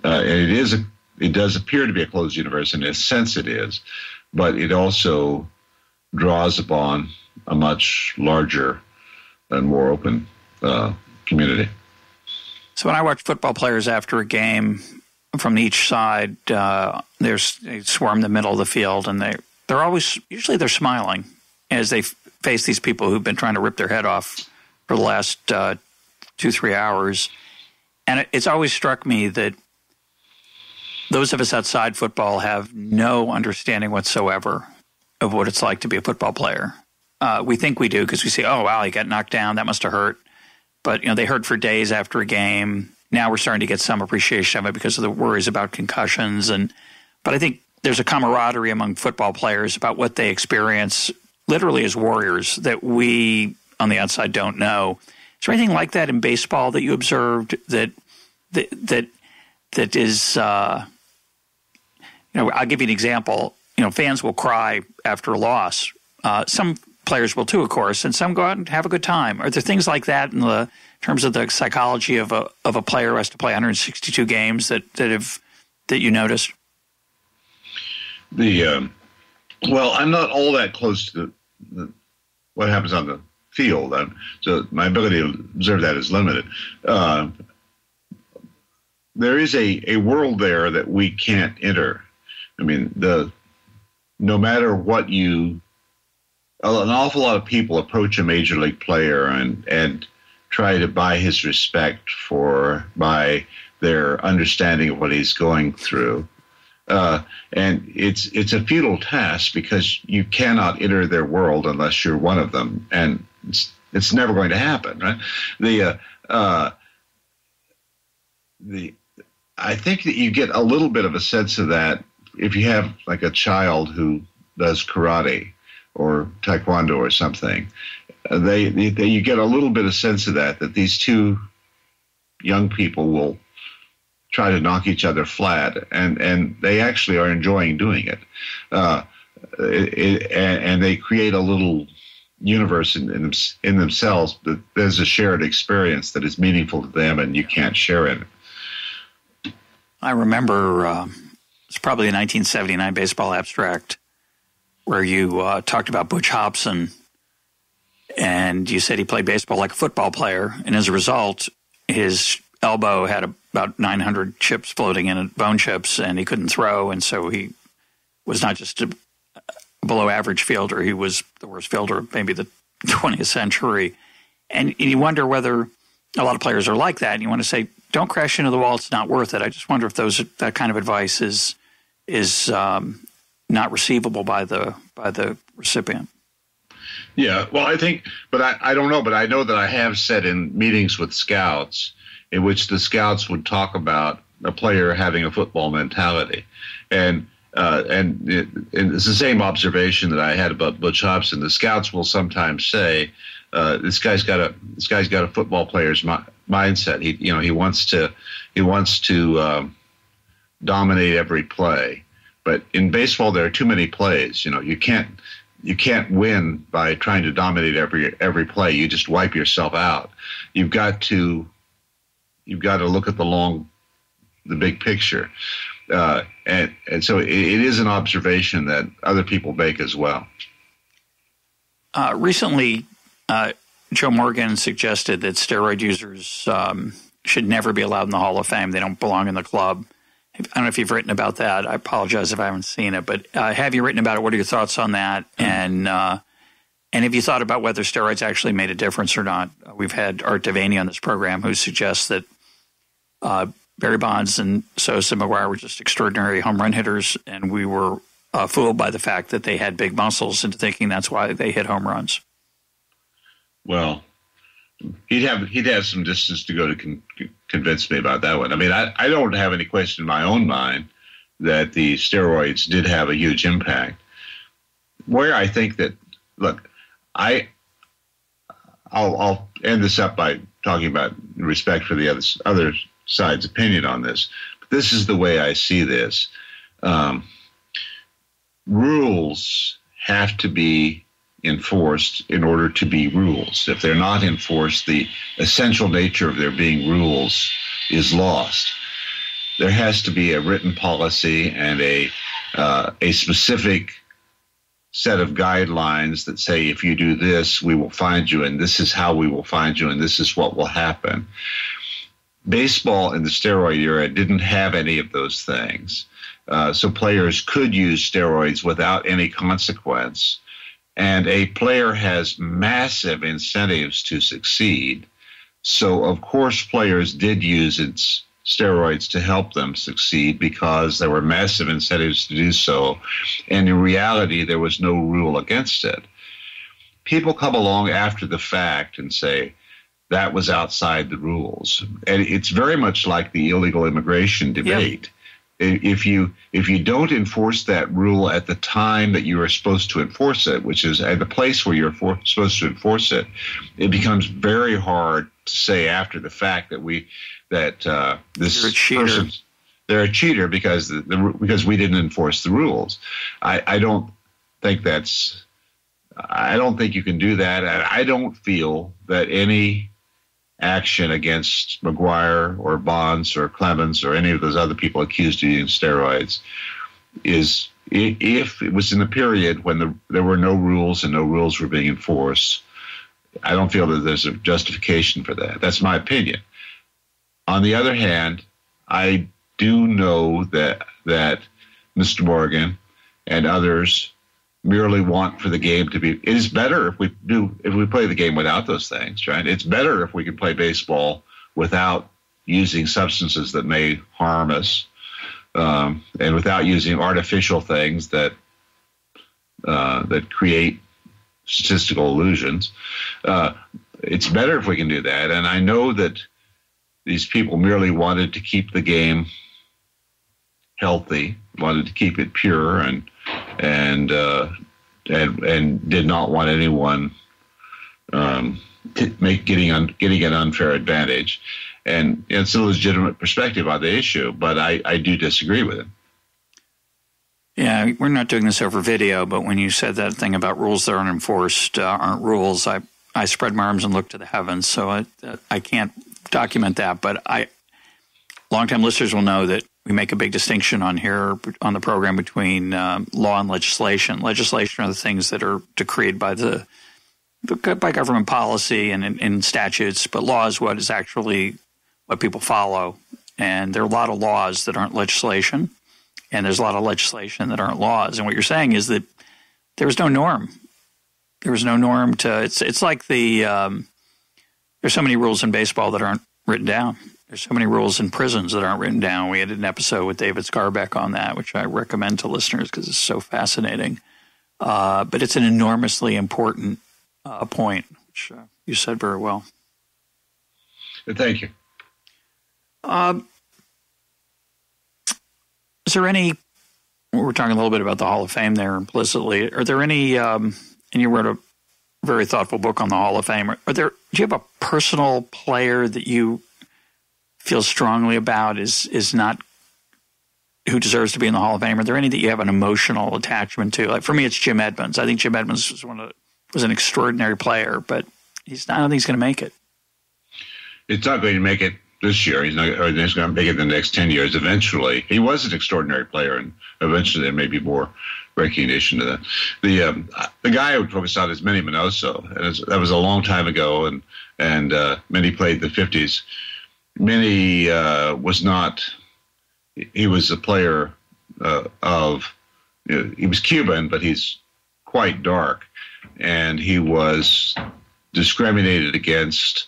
uh, and it is a it does appear to be a closed universe in a sense it is, but it also draws upon a much larger and more open uh, community. So when I watch football players after a game from each side, uh, there's they swarm the middle of the field, and they they're always usually they're smiling as they face these people who've been trying to rip their head off for the last uh, two three hours, and it, it's always struck me that those of us outside football have no understanding whatsoever of what it's like to be a football player. Uh, we think we do because we say, "Oh wow, he got knocked down. That must have hurt." But you know, they hurt for days after a game. Now we're starting to get some appreciation of it because of the worries about concussions. And but I think there's a camaraderie among football players about what they experience, literally as warriors, that we on the outside don't know. Is there anything like that in baseball that you observed that that that that is? Uh, you know, I'll give you an example you know, fans will cry after a loss. Uh, some players will too, of course, and some go out and have a good time. Are there things like that in the terms of the psychology of a of a player who has to play 162 games that that have that you noticed? The um, well, I'm not all that close to the, the, what happens on the field, I'm, so my ability to observe that is limited. Uh, there is a, a world there that we can't enter. I mean, the no matter what you, an awful lot of people approach a major league player and and try to buy his respect for by their understanding of what he's going through. Uh, and it's it's a futile task because you cannot enter their world unless you're one of them, and it's, it's never going to happen, right? The uh, uh, the I think that you get a little bit of a sense of that if you have like a child who does karate or taekwondo or something, they, they you get a little bit of sense of that that these two young people will try to knock each other flat, and and they actually are enjoying doing it. Uh, it, it and, and, they create a little universe in, in, in themselves, but there's a shared experience that is meaningful to them, and you can't share it. I remember uh, it's probably a 1979 baseball abstract where you uh, talked about Butch Hobson, and you said he played baseball like a football player, and as a result, his elbow had about 900 chips floating in it, bone chips, and he couldn't throw, and so he was not just a below average fielder. He was the worst fielder of maybe the (laughs) 20th century. And you wonder whether a lot of players are like that. And you want to say, don't crash into the wall. It's not worth it. I just wonder if those that kind of advice is is um, not receivable by the by the recipient. Yeah, well, I think, but I, I don't know, but I know that I have said in meetings with scouts in which the scouts would talk about a player having a football mentality. And uh, and, it, and, it's the same observation that I had about Butch Hobson. The scouts will sometimes say, uh, "This guy's got a this guy's got a football player's mi- mindset. He you know he wants to he wants to um, dominate every play." But in baseball, there are too many plays. You know, you can't you can't win by trying to dominate every every play. You just wipe yourself out. You've got to you've got to look at the long the big picture. Uh, and, and so it, it is an observation that other people make as well. Uh, recently, uh, Joe Morgan suggested that steroid users um, should never be allowed in the Hall of Fame. They don't belong in the club. I don't know if you've written about that. I apologize if I haven't seen it, but uh, have you written about it? What are your thoughts on that? Mm-hmm. And uh, and have you thought about whether steroids actually made a difference or not? We've had Art De Vany on this program who suggests that uh, Barry Bonds and Sosa McGwire were just extraordinary home run hitters, and we were uh, fooled by the fact that they had big muscles into thinking that's why they hit home runs. Well, he'd have he'd have some distance to go to con- convince me about that one. I mean, I, I don't have any question in my own mind that the steroids did have a huge impact. Where I think that look, I I'll, I'll end this up by talking about respect for the other other side's opinion on this. But this is the way I see this. Um, rules have to be enforced in order to be rules. If they're not enforced, the essential nature of there being rules is lost. There has to be a written policy and a uh, a specific set of guidelines that say if you do this, we will find you, and this is how we will find you, and this is what will happen baseball in the steroid era didn't have any of those things. Uh, so players could use steroids without any consequence. And a player has massive incentives to succeed. So, of course, players did use its steroids to help them succeed because there were massive incentives to do so. And in reality, there was no rule against it. People come along after the fact and say, that was outside the rules. And it's very much like the illegal immigration debate. Yep. If you if you don't enforce that rule at the time that you are supposed to enforce it, which is at the place where you're for, supposed to enforce it, it becomes very hard to say after the fact that we that uh, this person they're a cheater because the, the, because we didn't enforce the rules. I, I don't think that's I don't think you can do that. And I don't feel that any action against McGwire or Bonds or Clemens or any of those other people accused of using steroids is if it was in the period when the, there were no rules and no rules were being enforced, I don't feel that there's a justification for that. That's my opinion. On the other hand, I do know that that Mr. Morgan and others merely want for the game to be. It is better if we do if we play the game without those things, right? It's better if we can play baseball without using substances that may harm us, um, and without using artificial things that uh, that create statistical illusions. Uh, it's better if we can do that, and I know that these people merely wanted to keep the game healthy, wanted to keep it pure, and and uh, and and did not want anyone um, make getting un, getting an unfair advantage. And it's a legitimate perspective on the issue, but I, I do disagree with it. Yeah, we're not doing this over video, but when you said that thing about rules that aren't enforced uh, aren't rules, I I spread my arms and looked to the heavens. So I I can't document that, but I longtime listeners will know that we make a big distinction on here on the program between um, law and legislation. Legislation are the things that are decreed by the by government policy and in, in statutes, but law is what is actually what people follow. And there are a lot of laws that aren't legislation and there's a lot of legislation that aren't laws. And what you're saying is that there was no norm. There was no norm to. It's it's like the um, there's so many rules in baseball that aren't written down. There's so many rules in prisons that aren't written down. We had an episode with David Skarbek on that, which I recommend to listeners because it's so fascinating. Uh, but it's an enormously important uh, point, which uh, you said very well. Thank you. Um, is there any? We're talking a little bit about the Hall of Fame there implicitly. Are there any? Um, and you wrote a very thoughtful book on the Hall of Fame. Are there? Do you have a personal player that you feel strongly about is is not who deserves to be in the Hall of Fame? Are there any that you have an emotional attachment to? Like for me, it's Jim Edmonds. I think Jim Edmonds was one of was an extraordinary player, but he's not, I don't think he's going to make it. It's not going to make it this year. He's not, he's going to make it in the next 10 years. Eventually, he was an extraordinary player, and eventually there may be more recognition of that. The um, the guy I would focus on is Minnie Minoso, and that was a long time ago, and and uh, Minnie played the 50s. Minnie uh, was not. He was a player uh, of. You know, he was Cuban, but he's quite dark, and he was discriminated against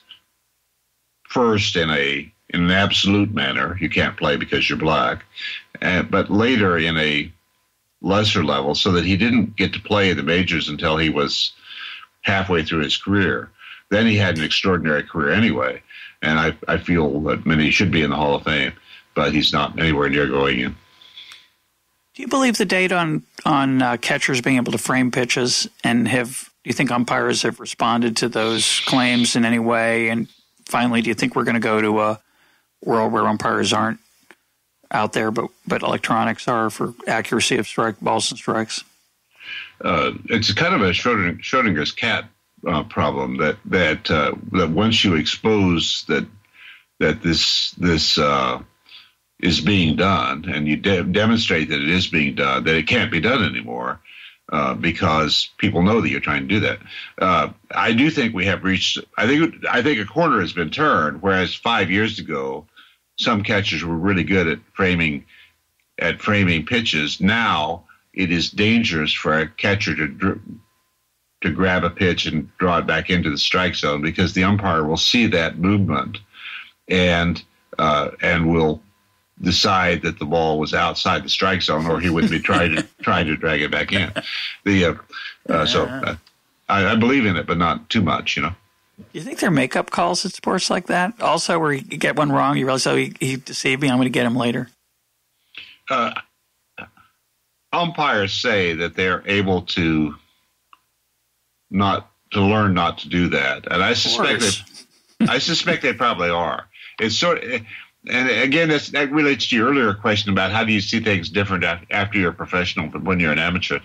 first in a in an absolute manner. You can't play because you're black, and, but later in a lesser level, so that he didn't get to play in the majors until he was halfway through his career. Then he had an extraordinary career anyway, and I, I feel that Minnie should be in the Hall of Fame, but he's not anywhere near going in. Do you believe the date on on uh, catchers being able to frame pitches, and have do you think umpires have responded to those claims in any way? And finally, do you think we're going to go to a world where umpires aren't out there, but but electronics are for accuracy of strike balls and strikes? Uh, it's kind of a Schrodinger's cat uh, problem that that uh, that once you expose that that this this uh, is being done and you de- demonstrate that it is being done, that it can't be done anymore. Uh, because people know that you're trying to do that. Uh, I do think we have reached. I think. I think a corner has been turned. Whereas five years ago, some catchers were really good at framing, at framing pitches. Now it is dangerous for a catcher to to grab a pitch and draw it back into the strike zone because the umpire will see that movement, and uh, and will decide that the ball was outside the strike zone, or he would be trying to (laughs) trying to drag it back in. The uh, uh, so uh, I, I, believe in it, but not too much, you know. You think there are makeup calls at sports like that? Also, where you get one wrong, you realize, oh, he, he deceived me. I'm going to get him later. Uh, umpires say that they're able to not to learn not to do that, and I suspect that I suspect they probably are. It's sort of and again, that relates to your earlier question about how do you see things different after you're a professional but when you're an amateur.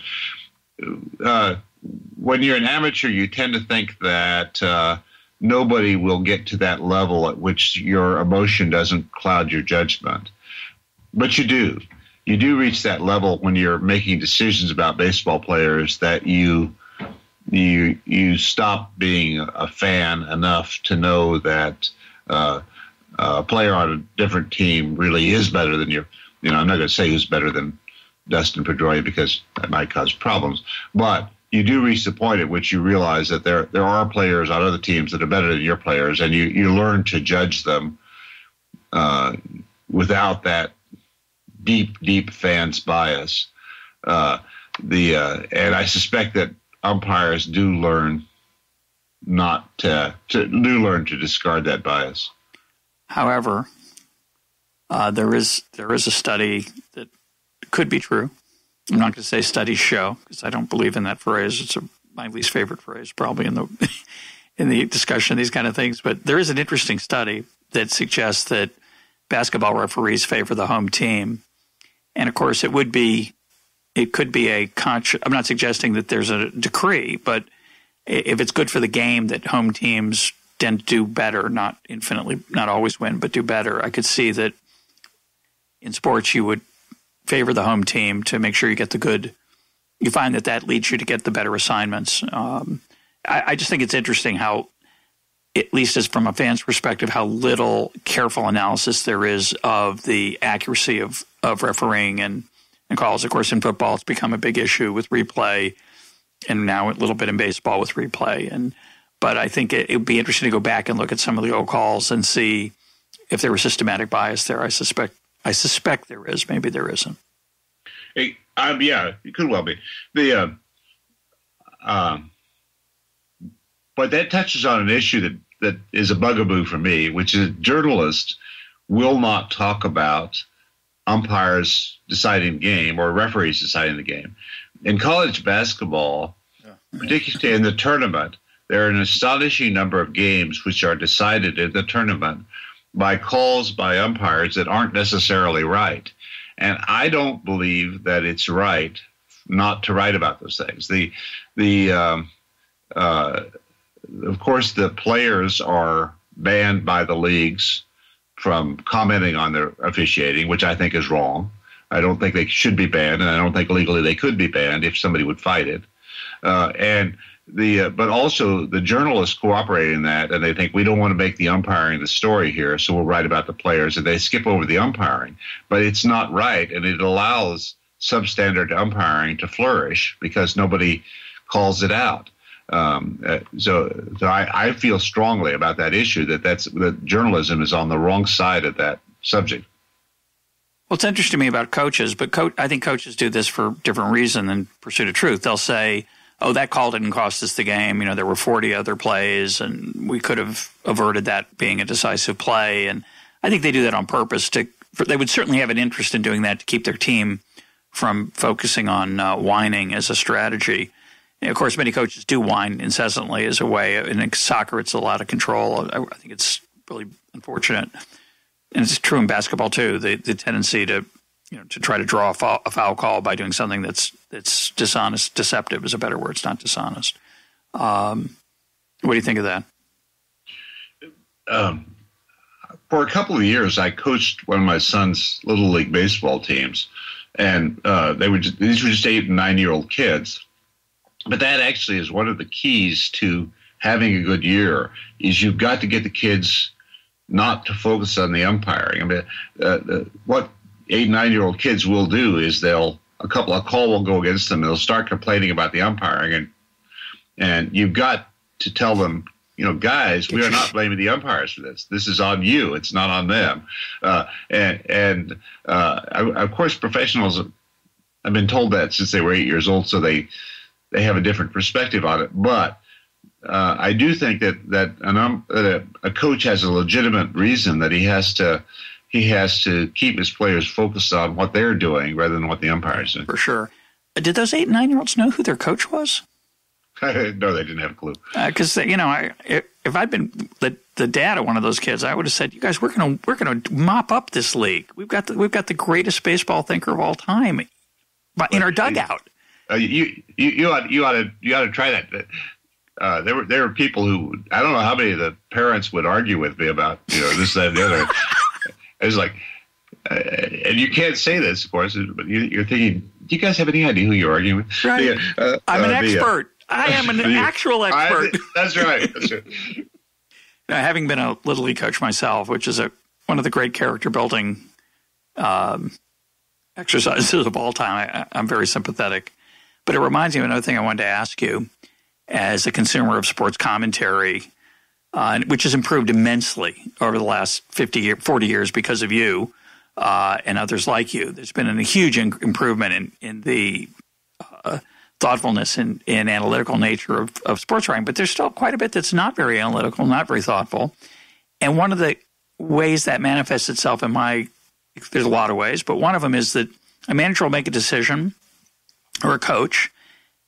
Uh, when you're an amateur, you tend to think that uh, nobody will get to that level at which your emotion doesn't cloud your judgment. But you do. You do reach that level when you're making decisions about baseball players that you you you stop being a fan enough to know that uh, a player on a different team really is better than you. You know, I'm not going to say who's better than Dustin Pedroia because that might cause problems, but you do reach the point at which you realize that there there are players on other teams that are better than your players, and you you learn to judge them uh, without that deep deep fans bias. Uh, the uh, and I suspect that umpires do learn not to, to do learn to discard that bias. However, uh, there is there is a study that could be true. I'm not going to say studies show because I don't believe in that phrase. It's a, my least favorite phrase, probably in the (laughs) in the discussion of these kind of things. But there is an interesting study that suggests that basketball referees favor the home team, and of course, it would be it could be a conscious. I'm not suggesting that there's a decree, but if it's good for the game that home teams tend to do better, not infinitely, not always win, but do better, I could see that in sports you would favor the home team to make sure you get the good. You find that that leads you to get the better assignments. Um, I, I just think it's interesting how at least as from a fan's perspective, how little careful analysis there is of the accuracy of, of refereeing and, and calls. Of course, in football, it's become a big issue with replay, and now a little bit in baseball with replay. And but I think it, would be interesting to go back and look at some of the old calls and see if there was systematic bias there. I suspect I suspect there is. Maybe there isn't. Hey, um, yeah, it could well be the. Uh, um, but that touches on an issue that that is a bugaboo for me, which is journalists will not talk about umpires deciding the game or referees deciding the game. In college basketball, yeah. particularly in the tournament, there are an astonishing number of games which are decided in the tournament by calls by umpires that aren't necessarily right. And I don't believe that it's right not to write about those things. The the um, uh, of course, the players are banned by the leagues from commenting on their officiating, which I think is wrong. I don't think they should be banned, and I don't think legally they could be banned if somebody would fight it. Uh, and the uh, but also the journalists cooperate in that, and they think we don't want to make the umpiring the story here, so we'll write about the players, and they skip over the umpiring. But it's not right, and it allows substandard umpiring to flourish because nobody calls it out. Um, uh, so, so I, I, feel strongly about that issue that that's that journalism is on the wrong side of that subject. Well, it's interesting to me about coaches, but co- I think coaches do this for different reason than pursuit of truth. They'll say, "Oh, that call didn't cost us the game. You know, there were 40 other plays, and we could have averted that being a decisive play." And I think they do that on purpose. To for, they would certainly have an interest in doing that to keep their team from focusing on uh, whining as a strategy of course, many coaches do whine incessantly as a way. In soccer, it's a lot of control. I, I think it's really unfortunate, and it's true in basketball too. The the tendency to you know to try to draw a foul, a foul call by doing something that's that's dishonest, deceptive is a better word. It's not dishonest. Um, what do you think of that? Um, for a couple of years, I coached one of my son's little league baseball teams, and uh, they were just, these were just eight and nine year old kids but that actually is one of the keys to having a good year is you've got to get the kids not to focus on the umpiring. I mean, uh, uh, what eight nine year old kids will do is they'll a couple of call will go against them. They'll start complaining about the umpiring, and and you've got to tell them, you know, guys, we are not blaming the umpires for this. This is on you. It's not on them. Uh, and and uh, of course, professionals have been told that since they were eight years old, so they they have a different perspective on it. But uh, I do think that that, an, um, that a, coach has a legitimate reason that he has to he has to keep his players focused on what they're doing rather than what the umpires do. For sure. Did those eight and nine year olds know who their coach was? (laughs) no, they didn't have a clue. Because uh, you know, I, if I'd been the, the dad of one of those kids, I would have said, "You guys, we're gonna we're gonna mop up this league. We've got the, we've got the greatest baseball thinker of all time, but in our dugout." Uh, you, you you ought you ought to you ought to try that. Uh, there were there were people who I don't know how many of the parents would argue with me about you know this that and the other. (laughs) it's like, uh, and you can't say this, of course, but you, are thinking, do you guys have any idea who you're arguing with? Right. Uh, I'm an uh, expert. I am an (laughs) actual expert. I, that's right. That's right. (laughs) Now, having been a little league coach myself, which is a one of the great character building um, exercises of all time, I, I'm very sympathetic. But it reminds me of another thing I wanted to ask you as a consumer of sports commentary, uh, which has improved immensely over the last 50 year, 40 years because of you uh, and others like you. There's been a huge in- improvement in, in the uh, thoughtfulness and, analytical nature of, of sports writing, but there's still quite a bit that's not very analytical, not very thoughtful. And one of the ways that manifests itself in my, there's a lot of ways, but one of them is that a manager will make a decision – or a coach,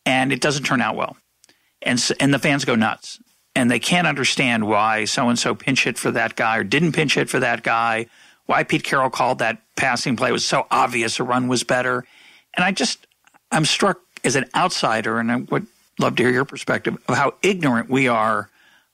and it doesn't turn out well, and and the fans go nuts, and they can't understand why so and so pinch hit for that guy or didn't pinch hit for that guy, why Pete Carroll called that passing play was so obvious a run was better, and I just I'm struck as an outsider, and I would love to hear your perspective of how ignorant we are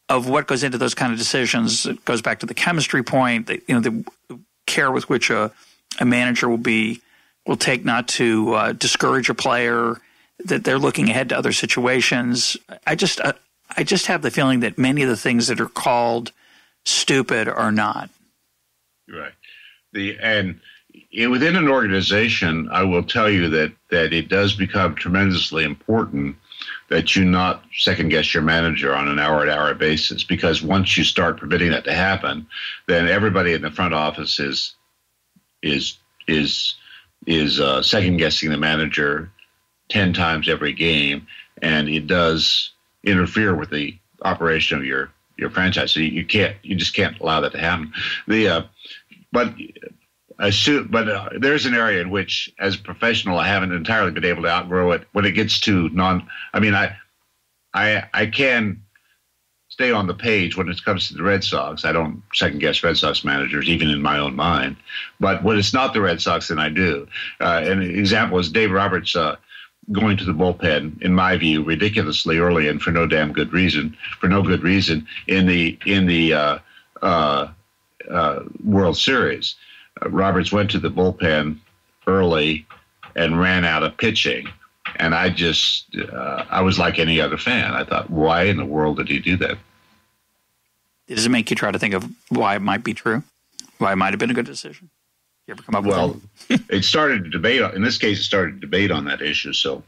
of what goes into those kind of decisions. It goes back to the chemistry point, the, you know, the care with which a, a manager will be will take not to uh, discourage a player, that they're looking ahead to other situations. I just uh, I just have the feeling that many of the things that are called stupid are not. Right. The and within an organization, I will tell you that that it does become tremendously important that you not second guess your manager on an hour to hour basis because once you start permitting that to happen, then everybody in the front office is is is is uh, second guessing the manager ten times every game, and it does interfere with the operation of your your franchise. So you, you can't you just can't allow that to happen. The uh, but assume, but uh, there's an area in which, as a professional, I haven't entirely been able to outgrow it. When it gets to non, I mean, I, I, I can stay on the page when it comes to the Red Sox. I don't second guess Red Sox managers, even in my own mind. But when it's not the Red Sox, then I do. Uh, an example is Dave Roberts. Uh, going to the bullpen, in my view, ridiculously early and for no damn good reason, for no good reason in the in the uh, uh, uh World Series. Uh, Roberts went to the bullpen early and ran out of pitching. And I just, uh, I was like any other fan. I thought, why in the world did he do that? Does it make you try to think of why it might be true? Why it might have been a good decision? You ever come up well, with Well, (laughs) it started a debate. In this case, it started a debate on that issue. So,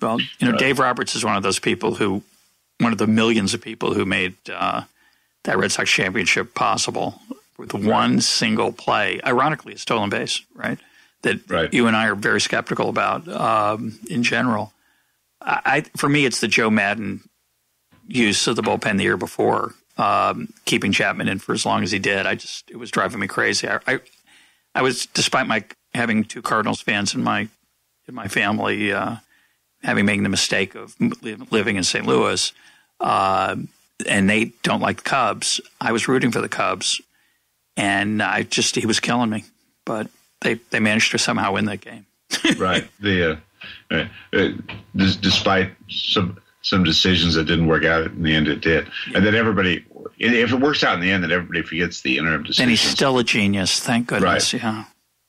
well, you know, uh, Dave Roberts is one of those people who, one of the millions of people who made uh, that Red Sox championship possible with one single play. Ironically, a stolen base, right? That right. you and I are very skeptical about um, in general. I, for me, it's the Joe Maddon use of the bullpen the year before, um, keeping Chapman in for as long as he did. I just it was driving me crazy. I, I, I was, despite my having two Cardinals fans in my in my family, uh, having made the mistake of living in St. Louis, uh, and they don't like the Cubs. I was rooting for the Cubs, and I just he was killing me. But they they managed to somehow win that game. (laughs) right. The uh, uh, despite some some decisions that didn't work out in the end, it did. Yeah. And then everybody, if it works out in the end, then everybody forgets the interim decisions. And he's still a genius. Thank goodness. Right. Yeah.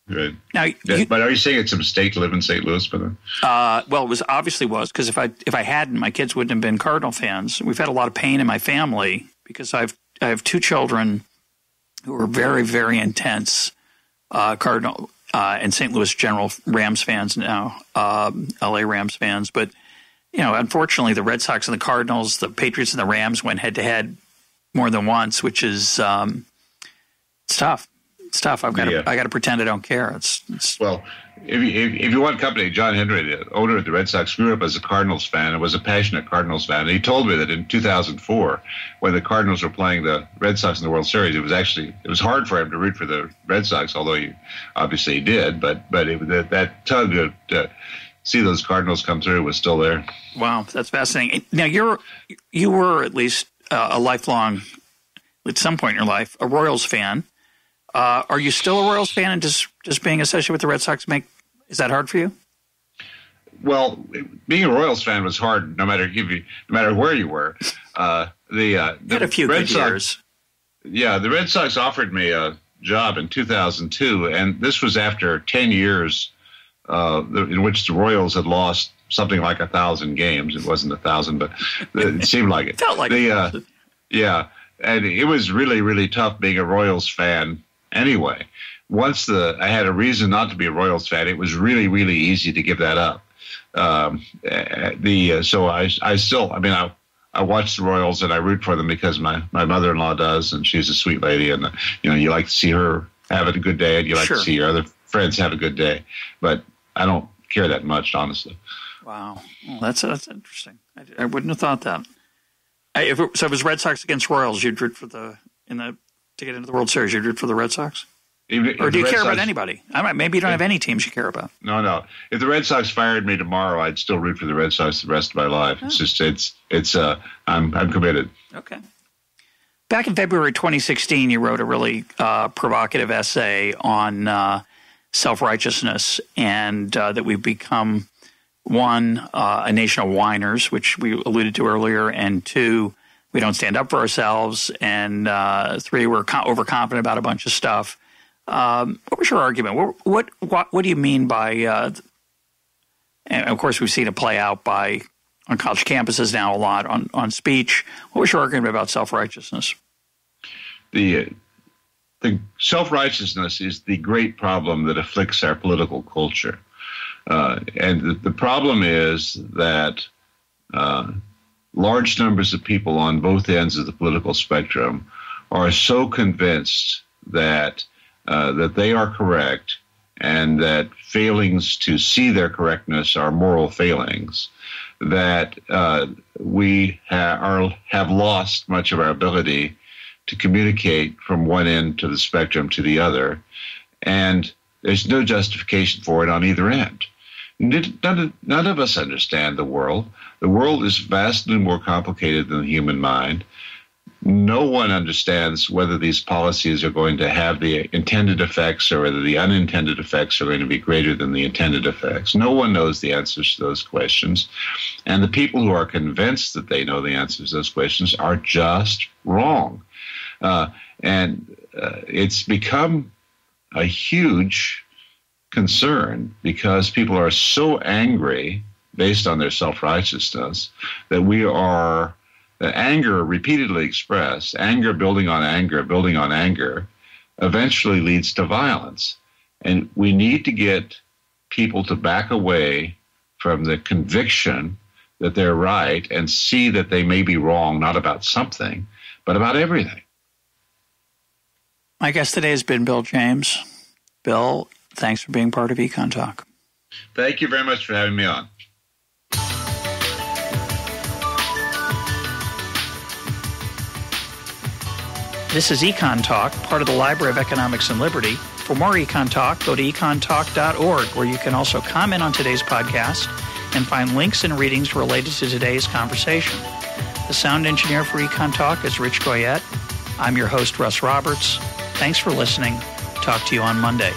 Good. Now, you, but are you saying it's a mistake to live in St. Louis? But uh, well, it was obviously was because if I if I hadn't, my kids wouldn't have been Cardinal fans. We've had a lot of pain in my family because I've I have two children who are very, very intense uh, Cardinal uh, and St. Louis General Rams fans now, um, LA Rams fans. But, you know, unfortunately, the Red Sox and the Cardinals, the Patriots and the Rams went head to head more than once, which is um, it's tough. Tough. I've got yeah. to I got to pretend I don't care. It's, it's well, if you, if, you want company, John Henry, the owner of the Red Sox, grew up as a Cardinals fan and was a passionate Cardinals fan. And he told me that in 2004, when the Cardinals were playing the Red Sox in the World Series, it was actually it was hard for him to root for the Red Sox, although he obviously did. But but it, that, that tug to uh, see those Cardinals come through was still there. Wow, that's fascinating. Now you're you were at least uh, a lifelong, at some point in your life, a Royals fan. Uh, are you still a Royals fan and just just being associated with the Red Sox make is that hard for you? Well, being a Royals fan was hard, no matter you, no matter where you were. Uh, the uh, the had a few Red Sox, years. Yeah, the Red Sox offered me a job in 2002, and this was after 10 years uh, in which the Royals had lost something like a thousand games. It wasn't a thousand, but (laughs) it seemed like it. Felt like the, uh, yeah, and it was really really tough being a Royals fan anyway once the I had a reason not to be a Royals fan, it was really really easy to give that up. Um, the uh, so I I still I mean I I watch the Royals and I root for them because my my mother in law does and she's a sweet lady and you know you like to see her have a good day and you like sure. to see your other friends have a good day, but I don't care that much honestly. Wow, well, that's that's interesting. I, I, wouldn't have thought that. I, if it, so, if it was Red Sox against Royals, you'd root for the in the to get into the World Series. You'd root for the Red Sox. Even, or do you care Sox, about anybody? I might, maybe you don't have any teams you care about. No, no. If the Red Sox fired me tomorrow, I'd still root for the Red Sox the rest of my life. Oh. It's just it's it's uh I'm I'm committed. Okay. Back in February 2016, you wrote a really uh, provocative essay on uh, self righteousness and uh, that we've become one, uh, a nation of whiners, which we alluded to earlier, and two, we don't stand up for ourselves, and uh, three, we're co- overconfident about a bunch of stuff. Um, what was your argument? What what what, what do you mean by? Uh, and of course, we've seen it play out by on college campuses now a lot on on speech. What was your argument about self righteousness? The the self righteousness is the great problem that afflicts our political culture. Uh, and the, the, problem is that uh, large numbers of people on both ends of the political spectrum are so convinced that uh, that they are correct and that failings to see their correctness are moral failings that uh, we ha- are, have lost much of our ability to communicate from one end to the spectrum to the other. And there's no justification for it on either end None of, none of us understand the world. The world is vastly more complicated than the human mind. No one understands whether these policies are going to have the intended effects or whether the unintended effects are going to be greater than the intended effects. No one knows the answers to those questions. And the people who are convinced that they know the answers to those questions are just wrong. Uh, and uh, it's become a huge concern because people are so angry based on their self righteousness that we are that anger repeatedly expressed, anger building on anger, building on anger, eventually leads to violence. And we need to get people to back away from the conviction that they're right and see that they may be wrong, not about something, but about everything. My guest today has been Bill James. Bill, Thanks for being part of Econ Talk. Thank you very much for having me on. This is Econ Talk, part of the Library of Economics and Liberty. For more Econ Talk, go to econtalk.org, where you can also comment on today's podcast and find links and readings related to today's conversation. The sound engineer for Econ Talk is Rich Goyette. I'm your host, Russ Roberts. Thanks for listening. Talk to you on Monday.